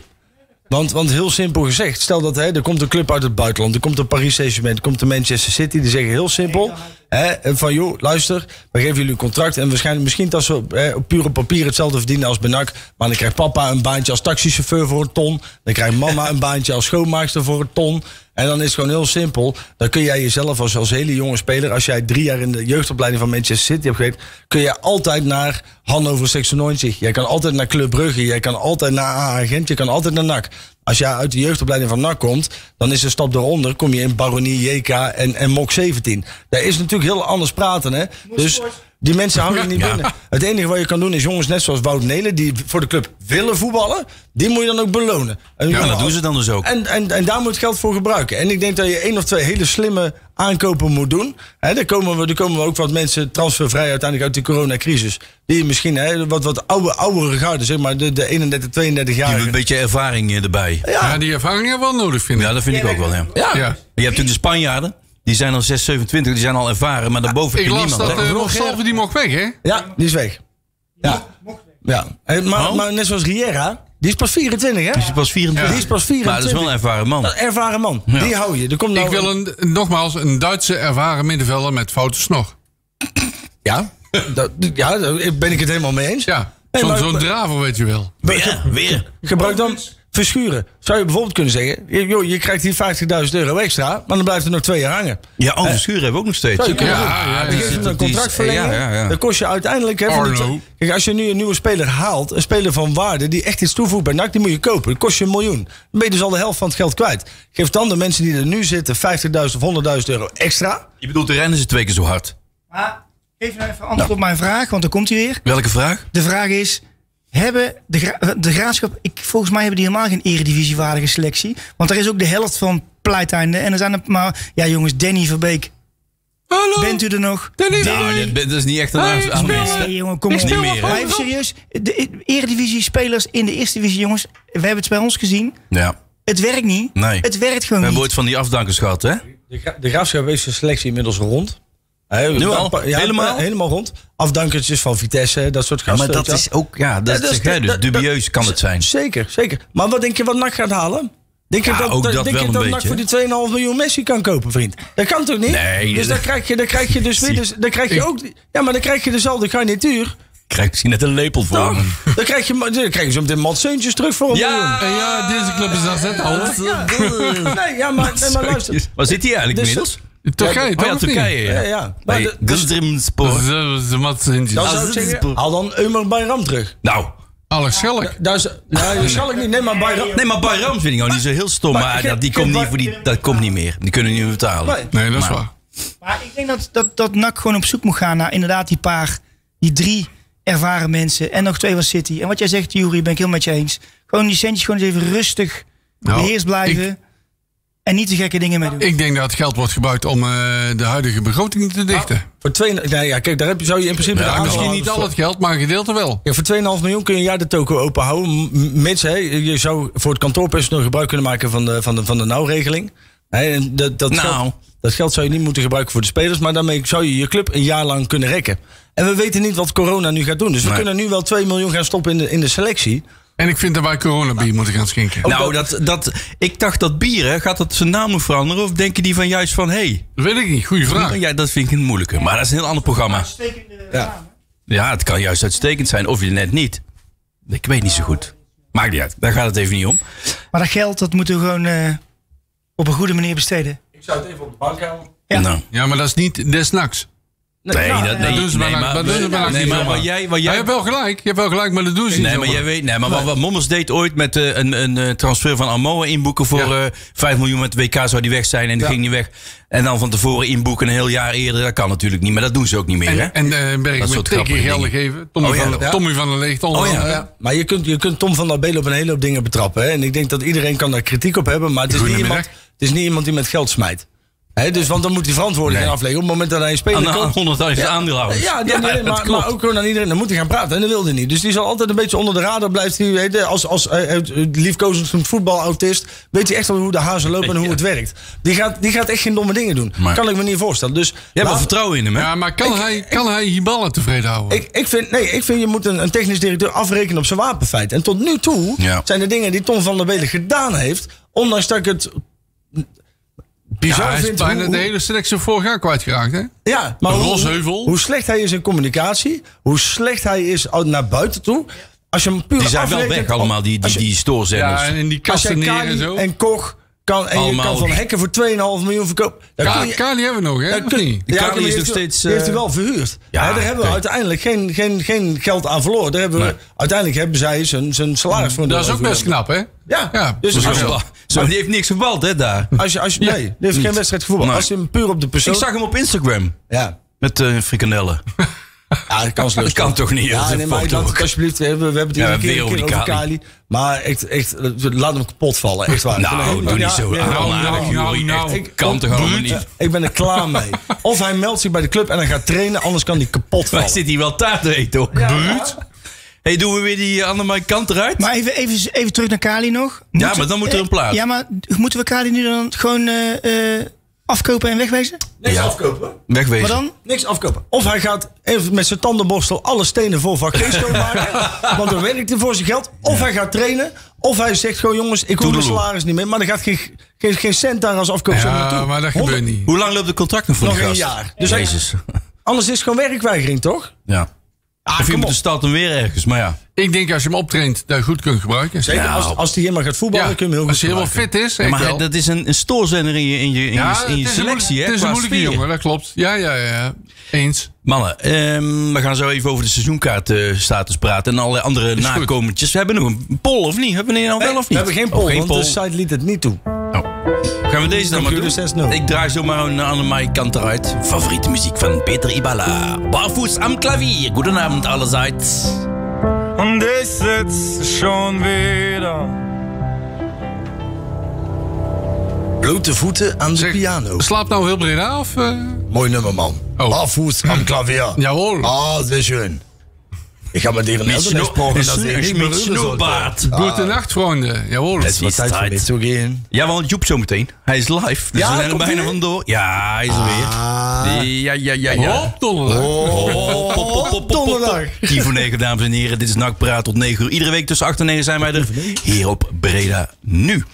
Want, want heel simpel gezegd, stel dat hè, er komt een club uit het buitenland, er komt een Paris Saint-Germain, er komt een Manchester City, die zeggen heel simpel, hè, van joh, luister, we geven jullie een contract en waarschijnlijk misschien dat ze op, hè, op puur op papier hetzelfde verdienen als Benak, maar dan krijgt papa een baantje als taxichauffeur voor een ton, dan krijgt mama een baantje als schoonmaakster voor een ton. En dan is het gewoon heel simpel. Dan kun jij jezelf als, als hele jonge speler, als jij drie jaar in de jeugdopleiding van Manchester City hebt gewerkt, kun je altijd naar Hannover 96. Jij kan altijd naar Club Brugge. Jij kan altijd naar AA Gent. Je kan altijd naar NAC. Als jij uit de jeugdopleiding van NAC komt, dan is de stap eronder. Kom je in Baronie, JK en, en MOK 17. Daar is natuurlijk heel anders praten. Hè? Dus die mensen houden je niet Ja. binnen. Het enige wat je kan doen is jongens net zoals Wout Nelen, die voor de club willen voetballen. Die moet je dan ook belonen. En, Ja, dat doen ze dan dus ook. en, en, en daar moet geld voor gebruiken. En ik denk dat je één of twee hele slimme aankopen moet doen. Hè, daar, komen we, daar komen we ook wat mensen transfervrij uiteindelijk uit de coronacrisis. Die misschien hè, wat, wat oude, oudere garde, zeg maar, de, de 31, 32 Die hebben jaar. een beetje ervaring eh, erbij. Ja, die ervaring hebben we wel nodig, vind ik. Ja, dat vind ik ook wel, ja. Ja. Ja. Je hebt natuurlijk de Spanjaarden. Die zijn al 6, 27, die zijn al ervaren. Maar daarboven Ik heb je las niemand. dat hè? uh, Monsalve die mocht weg, hè? Ja, die is weg. Ja. ja. En, maar, Oh. maar net zoals Riera, die is pas 24, hè? Die is pas 24. Die is pas 24. Maar dat is wel een ervaren man. Een ervaren man. Ja. Die hou je. Er komt nou Ik wil een, nogmaals een Duitse ervaren middenvelder met foute snor. Ja, dat, ja, daar ben ik het helemaal mee eens. Ja, Nee, zo'n zo'n draver weet je wel. Weer, weer. Gebruik dan verschuren. Zou je bijvoorbeeld kunnen zeggen, je, joh, je krijgt hier 50.000 euro extra, maar dan blijft er nog twee jaar hangen. Ja, oh, Verschuren hebben we ook nog steeds. Zou je kunnen Ja, doen. ja, Dan ja, geef je ja. hem een contract verlengen. Ja, ja, ja. Dan kost je uiteindelijk... Hè, die Kijk, als je nu een nieuwe speler haalt, een speler van waarde die echt iets toevoegt bij NAC, die moet je kopen. Dat kost je een miljoen. Dan ben je dus al de helft van het geld kwijt. Geef dan de mensen die er nu zitten 50.000 of 100.000 euro extra. Je bedoelt, de rennen ze twee keer zo hard. Maar geef nou even antwoord op mijn vraag, want dan komt hij weer. Welke vraag? De vraag is, hebben de, gra- de graafschap, ik, volgens mij hebben die helemaal geen eredivisiewaardige selectie. Want er is ook de helft van pleiteinde. En er zijn er maar, ja jongens, Danny Verbeek. Hallo, Bent u er nog? Danny Nou, dit is niet echt een Hey, aan- speel aanwinst. Nee, jongen, kom Ik op. Niet meer, Maar even serieus, de eredivisie spelers in de eerste divisie, jongens. We hebben het bij ons gezien. Ja. Het werkt niet. Nee. Het werkt We gewoon hebben niet. ooit van die afdankers gehad, hè? De, gra- de graafschap heeft zijn selectie inmiddels rond. Hè, Nu al? Ja, Helemaal? Helemaal rond. Afdankertjes van Vitesse, dat soort Ja, gasten. maar dat is ook, ja, dat, Ja, zeg jij dus. dat- Dubieus dat- kan het zijn. Zeker, zeker. Maar wat denk je wat NAC gaat halen? Denk je Ja, dat, ook dat denk wel je een dat NAC beetje. voor die 2,5 miljoen Messi kan kopen, vriend? Dat kan toch niet? Nee, Dus dat- dan krijg je, dan krijg je dus weer... Dus, dan krijg je ook, ja, maar dan krijg je dezelfde garnituur. Krijg misschien net een lepel voor. Toch? hem. Dan krijg je, dan krijg je zo meteen Mats Seuntjes terug voor een Ja! En ja, deze club is AZ al. miljoen. Nee, ja, maar, nee, maar luister. Waar zit hij eigenlijk Dus- inmiddels? Turkije, Oh toch? ja, of niet? Turkije, ja. Ja, ja. Maar Bij de- dus- Mats Hintjes. Dan zou ik zeggen, haal dan Eumer Bayram terug. Nou, Alex Schelk. Daar is, nou, dat niet. Nee, maar Bayram... nee, maar Bayram vind ik ook niet zo heel stom. Maar dat, die komt niet voor die, dat komt niet meer. Die kunnen niet meer betalen. Nee. Nee, dat is Maar- waar. Maar ik denk dat, dat, dat NAC gewoon op zoek moet gaan naar inderdaad die paar, die drie ervaren mensen. En nog twee van City. En wat jij zegt, Jury, ben ik heel met je eens. Gewoon die centjes gewoon eens even rustig Nou, beheerst blijven. En niet te gekke dingen mee doen. Ik denk dat het geld wordt gebruikt om eh, de huidige begroting te dichten. Voor twee, nee, ja, kijk, daar heb je, zou je in principe... Ja, Misschien niet al het geld, maar een gedeelte wel. Ja, voor 2,5 miljoen kun je een jaar de toko open houden. Mits, hè, je zou voor het kantoorpersoneel gebruik kunnen maken van de, van de, van de nauwregeling. Hè, dat, dat, Nou. geld, dat geld zou je niet moeten gebruiken voor de spelers. Maar daarmee zou je je club een jaar lang kunnen rekken. En we weten niet wat corona nu gaat doen. Dus we kunnen nu wel 2 miljoen gaan stoppen in de, in de selectie. En ik vind dat wij coronabier moeten gaan schenken. Nou, dat, dat, ik dacht dat bier, hè, gaat dat zijn naam veranderen? Of denken die van juist van, hé, hey, Dat weet ik niet. Goeie vraag. ja, dat vind ik een moeilijke. Maar dat is een heel ander programma. Ja. Ja, het kan juist uitstekend zijn, of je net niet. Ik weet niet zo goed. Maakt niet uit, daar gaat het even niet om. Maar dat geld, dat moeten we gewoon eh, op een goede manier besteden. zou het even op de bank houden. Ja. Nou. Ja, maar dat is niet des Nee, dat, nee, Dat doen ze nee, maar, dat doen ze bijna nee, niet maar jij, jij je hebt wel gelijk. Je hebt wel gelijk, maar dat doen ze niet Nee, maar zomaar. jij weet, nee, maar wat, wat Mommers deed ooit met eh, een, een eh, transfer van Amoa inboeken voor Ja. eh 5 miljoen met WK zou die weg zijn en die ging niet weg. En dan van tevoren inboeken een heel jaar eerder, dat kan natuurlijk niet, maar dat doen ze ook niet meer. hè? En, en eh Berg Dat moet teken grappige gelden geven. Tommy, Oh, ja. van. Tommy van der onder Oh, ja. maar je kunt, je kunt Tom van der Belen op een hele hoop dingen betrappen. Hè? En ik denk dat iedereen kan daar kritiek op hebben. Maar het is, niet iemand, het is niet iemand die met geld smijt. Hè? Dus, want dan moet hij verantwoording afleggen. Op het moment dat hij een speler Aan de koopt. 100.000 aandeelhouders. Ja, dan, dat maar, maar ook gewoon aan iedereen. Dan moet hij gaan praten. En dat wilde hij niet. Dus die zal altijd een beetje onder de radar blijft. Hij, weet je, als als uh, liefkozend voetbalautist. Weet hij echt wel hoe de hazen lopen en hoe het werkt. Die gaat, die gaat echt geen domme dingen doen. Maar- Kan ik me niet voorstellen. Dus Je hebt wel vertrouwen in hem, hè? Ja, maar kan, hij, kan hij Hiballa tevreden houden? ik, ik, vind, nee, ik vind je moet een, een technisch directeur afrekenen op zijn wapenfeit. En tot nu toe Ja. zijn de dingen die Tom van der Belen gedaan heeft. Ondanks dat ik het ja, bizar hij is bijna hoe- de hele selectie vorig jaar kwijtgeraakt, hè? Ja, maar hoe, Rosheuvel. hoe slecht hij is in communicatie, hoe slecht hij is naar buiten toe. Als je hem puur Die zijn wel weg allemaal, die, die, die stoorzenders. Ja, en in die kasten neer en zo. en Koch kan, en je Allemaal- kan van Hekken voor 2,5 miljoen verkopen. Ka je, Kali hebben we nog, hè? dan Of kun- niet? Die ja, Kali is heeft nog wel- steeds, Die heeft hij eh, wel verhuurd. ja, Ja, daar hebben we uiteindelijk geen, geen, geen geld aan verloren. Daar hebben we, uiteindelijk hebben zij zijn, zijn salaris voor Dat is ook best knap, hè? Ja, Ja, dus als je, het. Zo, die heeft niks gebald, hè, daar. als je, als je, nee, die heeft geen wedstrijd gevoetbald. Nee. Als je hem puur op de persoon... Ik zag hem op Instagram Ja, met eh frikandellen. ja. Dat kan toch niet, dat is Ja, nee, maar het alsjeblieft. We hebben, we hebben het Ja, iedere weer keer, over een die keer over Kali. Kali. Maar echt, echt, laat hem kapot vallen. Echt waar. Nou, doe Ja, niet zo ja, aan- nou, aardig, nou, nou, nou. kan toch allemaal Ja, niet. ik ben er klaar mee. Of hij meldt zich bij de club en hij gaat trainen, anders kan hij kapot Wij vallen. zitten hier wel taart te eten, hoor. Bruut. hey, doen we weer die andere kant eruit? Maar even, even, even terug naar Kali nog. Ja, maar dan moet er een plaats. Ja, maar moeten we Kali nu dan gewoon eh, eh, afkopen en wegwezen? Niks Ja. afkopen. Wegwezen. Maar dan? Niks afkopen. Of hij gaat even met zijn tandenborstel alle stenen voor vak G schoonmaken. want dan werkt hij voor zijn geld. Of hij gaat trainen. Of hij zegt gewoon jongens, ik hoef mijn Toedeloe. salaris niet meer. Maar er gaat geen, geen, geen cent daar als afkoopsom Ja, naartoe. maar dat gebeurt niet. Hoe lang loopt de contract nog voor Nog die een jaar. Dus hij- Jezus. Anders is het gewoon werkweigering, toch? Ja. Ah, of je moet de stad hem weer ergens, maar ja. Ik denk als je hem optraint, dat je goed kunt gebruiken. Zeker, Nou. als, als hij helemaal gaat voetballen, Ja, kun je hem heel als goed hij helemaal fit is, Ja, maar wel. dat is een, een stoorzender in je, in je, in je, Ja, in je selectie, hè? Het is een moeilijke sfeer. jongen, dat klopt. Ja, ja, ja. Eens. Mannen, ehm, we gaan zo even over de seizoenkaartstatus praten en allerlei andere nakomertjes. We hebben nog een poll, of niet? Hebben we die nou wel of We niet? hebben geen Oh, poll, want poll. de site liet het niet toe. Gaan we deze dan maar doen? Ik draai zomaar een aan mijn kant eruit. Favoriete muziek van Peter Ibala. Barfuß am Klavier. Goedenavond allerseits. Und ich sitz schon wieder Blote voeten aan de Zeg, piano. Slaapt nou heel Breda of... eh? Mooi nummer, man. Oh. Barfuß am Klavier. Jawohl. Ah, sehr schön. Ich habe mit ihren Mit, Eltern Schno gesprochen, mit. Schnurrbart. Gute Nacht, vrienden. Jawohl. Het is wel is tijd voor tijd. dit te gaan. Ja, want Joep zometeen. Hij is live. Dus Ja, we zijn er bijna vandoor. Ja, hij is er weer. Ah. Ja, ja, ja, ja. Hop, donderdag. Pop. Donderdag. Knie voor 9, dames en heren. Dit is NAC Praat tot 9 uur. Iedere week tussen 8 en 9 zijn wij er. Hier op Breda nu.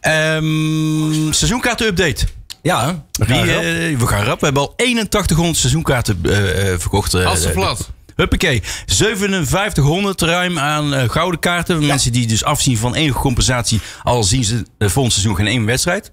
Ehm seizoenkaarten-update. Ja, we Wie, gaan eh, erop. we gaan rap. We hebben al 8100 seizoenkaarten eh, eh, verkocht. eh, Als ze eh, plat. Huppakee. 5700 ruim aan eh, gouden kaarten. Mensen die dus afzien van enige compensatie. Al zien ze het volgend seizoen geen één wedstrijd.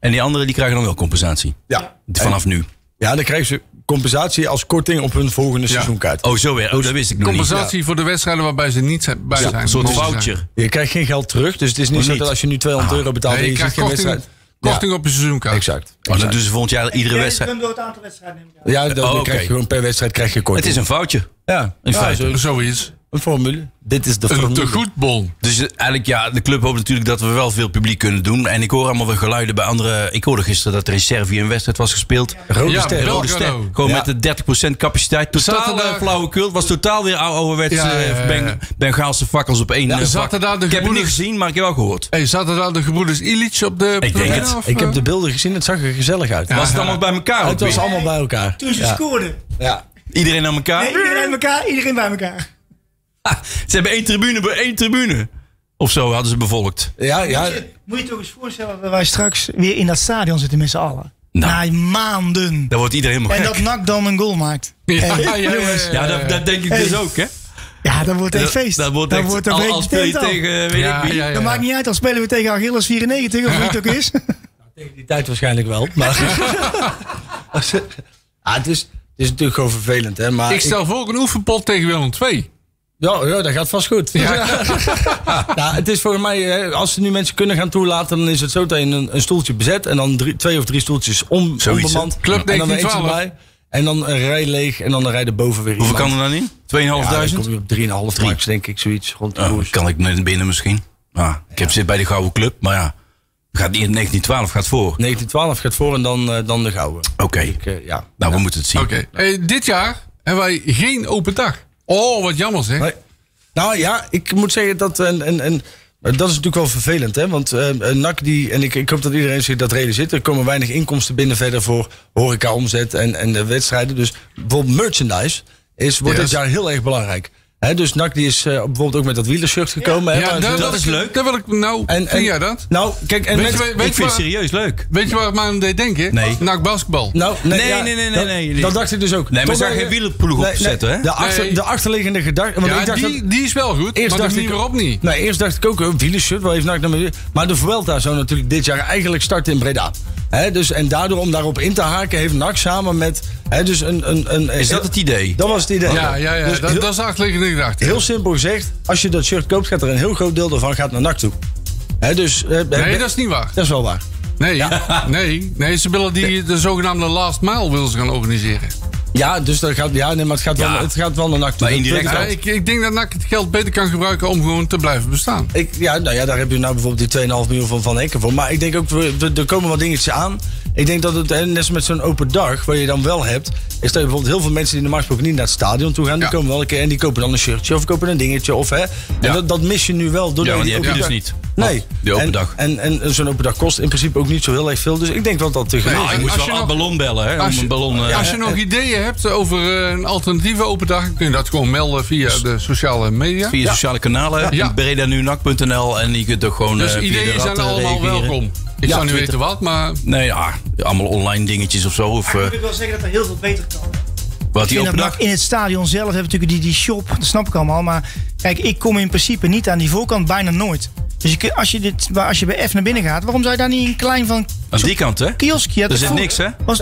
En die anderen die krijgen dan wel compensatie. Ja. Vanaf nu. ja, dan krijgen ze compensatie als korting op hun volgende seizoenkaart. Oh, zo weer. Oh, dat wist ik nog niet. Compensatie voor de wedstrijden waarbij ze niet zijn, bij zijn. Een soort voucher. Je krijgt geen geld terug, dus het is niet Oh, zo dat als je nu 200 euro betaalt Nee, en je je ziet krijgt geen wedstrijd. Korting op je seizoenkaart. Exact. Oh, exact. doen ze volgend jaar iedere wedstrijd. door het aantal wedstrijden. Ja, dan, Oh, krijg je gewoon per wedstrijd krijg je korting. Het is een foutje. ja, in ja, feite. zo- Zoiets. Een formule. Dit is de Een formule. te goed bon. Dus eh, eigenlijk, ja, de club hoopt natuurlijk dat we wel veel publiek kunnen doen. En ik hoor allemaal weer geluiden bij andere. Ik hoorde gisteren dat er in Servië een wedstrijd was gespeeld. Rode Ja, ster. Rode ster. Gewoon Ja. met de 30% capaciteit. Totaal Zaterdag- uh, flauwekul. Het was totaal weer oude- ouderwetse Ja, ja, ja, ja. Ben- Bengaalse fakkels op één Ja, eh, zaten daar de Ik heb het niet gezien, maar ik heb wel gehoord. Hey, zaten daar de gebroeders Illich op de denk pagina, het. of, Ik heb eh? de beelden gezien, het zag er gezellig uit. Was het allemaal bij elkaar? het was allemaal bij elkaar. Toen ze scoorden. Ja. Iedereen aan elkaar? Nee, iedereen, elkaar, iedereen bij elkaar. Ze hebben één tribune bij één tribune. Of zo hadden ze bevolkt. Ja, ja. Moet je je toch eens voorstellen dat wij straks weer in dat stadion zitten met z'n allen. Nou. Na maanden. Daar wordt iedereen helemaal En gek. dat NAC dan een goal maakt. Ja, Hey, ja, ja, ja, jongens. ja. Ja, dat, dat denk ik Hey. dus ook, hè? Ja, dat wordt echt Dat- feest. Dat wordt Dan wordt al, een al speel je tegen, weet Ja, ik wie. ja, ja. Dat maakt niet uit, dan spelen we tegen Achilles 94 of wie het ook is. Tegen die tijd waarschijnlijk wel. Maar ah, het, is, het is natuurlijk gewoon vervelend. Hè? Maar Ik stel voor een oefenpot tegen Willem II. Ja, ja, dat gaat vast goed. Ja. het is volgens mij, als ze nu mensen kunnen gaan toelaten, dan is het zo dat je een, een stoeltje bezet en dan drie, twee of drie stoeltjes on, Zoiets, onbemand. Club en dan weer eentje 1912. erbij. En dan een rij leeg en dan een rij erboven weer Hoeveel kan er dan in? 2.500? Ja, dan kom je op 3,5 max, denk ik, zoiets. Rond de Oh, kan ik net binnen misschien. Ah, ik heb zit bij de Gouden Club, maar ja. Gaat niet in 1912 gaat voor. 1912 gaat voor en dan, eh, dan de gouden. Oké, eh, ja. nou we moeten het zien. Oké. Eh, dit jaar hebben wij geen open dag. Oh, wat jammer zeg. Nou ja, ik moet zeggen dat. En, en, en, dat is natuurlijk wel vervelend, hè? Want eh NAC die. En ik, ik hoop dat iedereen zich dat realiseert. Er komen weinig inkomsten binnen verder voor horeca, omzet en, en de wedstrijden. Dus bijvoorbeeld merchandise is, wordt Yes. dit jaar heel erg belangrijk. Hè, dus NAC die is eh, bijvoorbeeld ook met dat wielershirt gekomen. hè, Ja, waar dat, ze- dat is leuk. Dat wil ik, nou, En- vind en- jij dat? Nou, kijk, en Weet met- je, weet, Ik vind het serieus leuk. weet je waar het mij aan deed denken? Nee. Naar basketbal. Nou, nee, Nee, ja, nee, nee, nee, dat, nee. Dat dacht ik dus ook. Nee, maar zou je- geen wielerploeg Nee, opzetten, nee, hè? De, achter, Nee. de achterliggende gedachte. Want ja, ik dacht die, dat, die is wel goed, Eerst maar dacht ik- waarop niet. Nee, eerst dacht ik ook, een wielershirt, wel even naar naar Maar de Vuelta zou natuurlijk dit jaar eigenlijk starten in Breda. Hè, dus, en daardoor om daarop in te haken heeft NAC samen met... Hè, dus een, een, een, Is dat het idee? Dat was het idee. Ja, ja, ja. Dus dat, heel, dat is de achterliggende gedachte. heel simpel gezegd, als je dat shirt koopt, gaat er een heel groot deel ervan gaat naar NAC toe. Hè, dus, eh, Nee, dat is niet waar. dat is wel waar. Nee, nee, nee ze willen die, de zogenaamde last mile willen ze gaan organiseren. Ja, dus dat gaat, ja, nee, maar het gaat, Ja. wel, het gaat wel naar NAC toe. Maar indirect Ja, ik, ik denk dat NAC het geld beter kan gebruiken om gewoon te blijven bestaan. Ik, ja, nou ja, daar heb je nou bijvoorbeeld die 2,5 miljoen van Van Hekken voor. Maar ik denk ook, er komen wat dingetjes aan. Ik denk dat het, net als met zo'n open dag, wat je dan wel hebt, is dat je bijvoorbeeld heel veel mensen die normaal gesproken niet naar het stadion toe gaan, die Ja. komen wel een keer en die kopen dan een shirtje of kopen een dingetje. Of, hè. En Ja. dat, dat mis je nu wel. Door Ja, die heb je open dus dag- niet. Nee. Die open en, dag. En, en, zo'n open dag kost in principe ook niet zo heel erg veel. Dus ik denk wel dat het te Nou, je en moet wel je een nog- ballon bellen, hè? Om Als je, een ballon... eh, als je nog ideeën hebt over eh, een alternatieve open dag, kun je dat gewoon melden via de sociale media. Via sociale kanalen. Ja. bredanunak.nl en je kunt ook gewoon Dus eh, via de ideeën zijn eh, allemaal reageren. welkom. Ik Ja, zou niet Twitter. weten wat, maar Nee, ja, allemaal online dingetjes of zo. Of, eh, Ik wil wel zeggen dat er heel veel beter kan. wat die open dag... In het stadion zelf hebben we natuurlijk die, die shop, dat snap ik allemaal. Maar kijk, ik kom in principe niet aan die voorkant, bijna nooit. Dus je, kun- als, je dit, als je bij F naar binnen gaat, waarom zou je daar niet een klein van Aan die kant, hè? kioskje Er zit niks, hè? Was,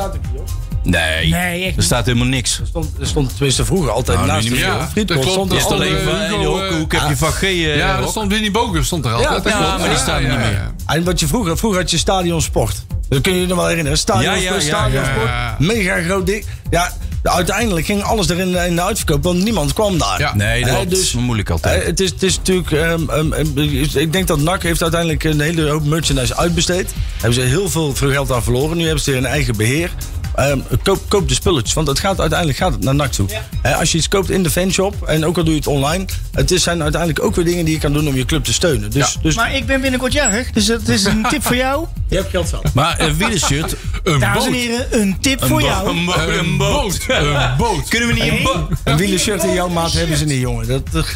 Nee, Nee, echt er niet. staat helemaal niks. Er stond, er stond tenminste vroeger altijd Nou, naast de. Ja, klopt. stond er alleen eh, van in de hoek, eh, heb je van G... eh, ja, er stond Winnie Bogus stond er altijd. ja, maar die staan er niet meer. En wat je vroeger, vroeger had je stadion sport. Dat kun je je nog wel herinneren. Stadion Ja, ja, stadion ja, sport. Mega groot ding. Ja, uiteindelijk ging alles er in, de uitverkoop, want niemand kwam daar. Ja. Nee, dat Eh, is dus- moeilijk Eh, altijd. het, is, het is natuurlijk. ehm, ehm, ehm, ik denk dat NAC heeft uiteindelijk een hele hoop merchandise uitbesteed. Hebben ze heel veel, veel geld aan verloren. Nu hebben ze een eigen beheer. Ehm, koop, koop de spulletjes, want het gaat, uiteindelijk gaat het naar NAC toe. Eh, als je iets koopt in de fanshop, en ook al doe je het online, het is, zijn uiteindelijk ook weer dingen die je kan doen om je club te steunen. Dus, dus maar ik ben binnenkort jarig, dus dat is een tip voor jou. je hebt geld zat. Maar een wielershirt... Een Dames en heren, een tip voor jou. Een, bo- Een een boot. Een boot. Kunnen we niet een boot? Een wielershirt in jouw maat hebben ze niet, jongen. Dat,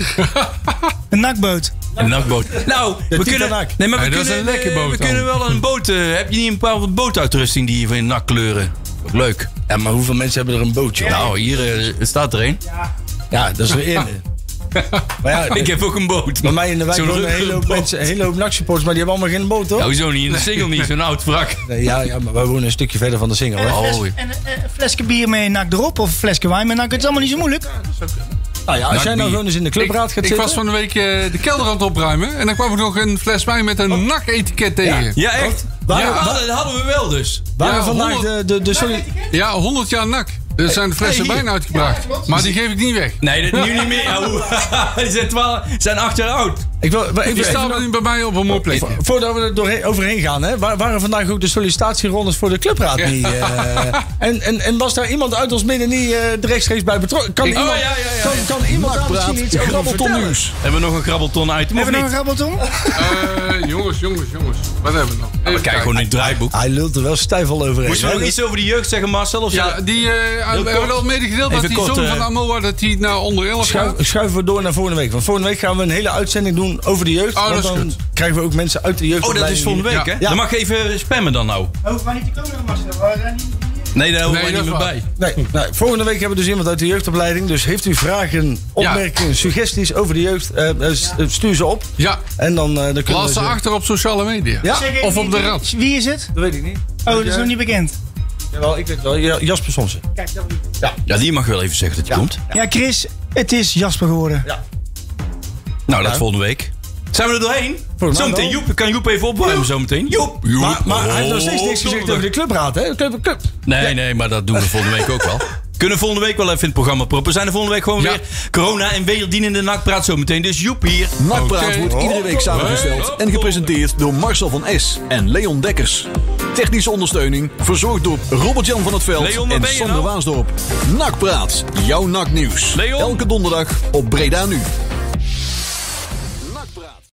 Een nakboot. Een nachtboot. Nou, we kunnen... Titanic. Nee, maar we Nee, dat is kunnen, een lekke eh, boot We dan. kunnen wel een boot... eh, heb je niet een bepaalde bootuitrusting die je van je nak kleuren? Leuk. ja, maar hoeveel mensen hebben er een bootje? Nou, hier eh, staat er een. Ja, dat is weer in. Maar ja, Ik heb ook een boot. bij mij in de wijk wonen een hele hoop mensen, een hele hoop nachtsupporters, maar die hebben allemaal geen boot, hoor. Nou, zo niet. In de single niet. Zo'n oud wrak. Nee, ja, ja, maar wij wonen een stukje verder van de single. En Hè? een, fles, Oh, en een, een flesje bier met een nak erop of een flesje wijn met een nak. Het is allemaal niet zo moeilijk. Nou ja, als jij nou gewoon eens in de clubraad Ik, gaat ik zitten. was van de week eh, de kelder aan het opruimen. En dan kwam ik nog een fles wijn met een NAC-etiket tegen. Ja, echt? Waar- Ja, waar- dat hadden we wel dus. waren Ja, vandaag honderd- de, de, de sorry, Ja, 100 jaar NAC. Er zijn de flessen wijn uitgebracht. Maar die geef ik niet weg. Nee, dat nu niet meer. Oh, die zijn, 12, zijn acht jaar oud. ik wil maar Die staan bij mij op een mooi plekje. vo- voordat we er doorheen, overheen gaan, hè, wa- waren vandaag ook de sollicitatierondes voor de clubraad Ja. niet? eh, en, en, en was daar iemand uit ons midden niet eh rechtstreeks bij betrokken? Kan Ik- iemand, oh, ja, ja, ja, Kan, iemand daar misschien iets over vertellen? Hebben we nog een krabbelton item of Hebben we nog een grabbelton? Eh, jongens, jongens, jongens. Wat hebben we nog? Even Kijk kijken. gewoon in het draaiboek. Hij lult er wel stijfel overheen. Moesten we hè? nog iets over de jeugd zeggen, Marcel? Of Ja, die eh, hebben we al medegedeeld dat die kort, zoon eh, van Amoa dat hij naar onder 11 Schuif- gaat. schuiven we door naar volgende week. Want volgende week gaan we een hele uitzending doen over de jeugd. Oh, dat want is dan goed. krijgen we ook mensen uit de jeugd. Oh, dat is volgende week, Ja. hè? Ja. Dan mag je even spammen dan nou. Hoeft maar niet te komen, Marcel. Nee, daar horen Nee, wij niet meer bij. Nee, nou, volgende week hebben we dus iemand uit de jeugdopleiding. Dus heeft u vragen, opmerkingen, suggesties over de jeugd, eh, eh, eh, stuur ze op. Ja, En dan, eh, dan kunnen laat we ze achter op sociale media. Ja, Of op de rad. Wie is het? dat weet ik niet. Oh, dat is nog niet bekend. Jawel, ik weet het wel. Ja, Jasper Somsen. Kijk, dat niet. Ja, die mag wel even zeggen dat hij komt. Ja, Chris, het is Jasper geworden. Nou, dat volgende week. Zijn we er doorheen? Zometeen. Joep. Kan Joep even opwarmen zometeen? Joep. Joep. Maar, maar hij heeft nog steeds Oh, niks gezegd over de clubraad, hè? Club, club. Nee, nee, maar dat doen we volgende week ook wel. Kunnen volgende week wel even in het programma proppen. We zijn er volgende week gewoon Ja. weer. Corona en wederdienende nakpraat zometeen. Dus Joep hier. Nakpraat wordt iedere week samengesteld en gepresenteerd door Marcel van S. en Leon Dekkers. Technische ondersteuning verzorgd door Robert-Jan van het Veld Leon, en Sander nou? Waasdorp. Nakpraat, jouw naknieuws. Leon? Elke donderdag op Breda Nu.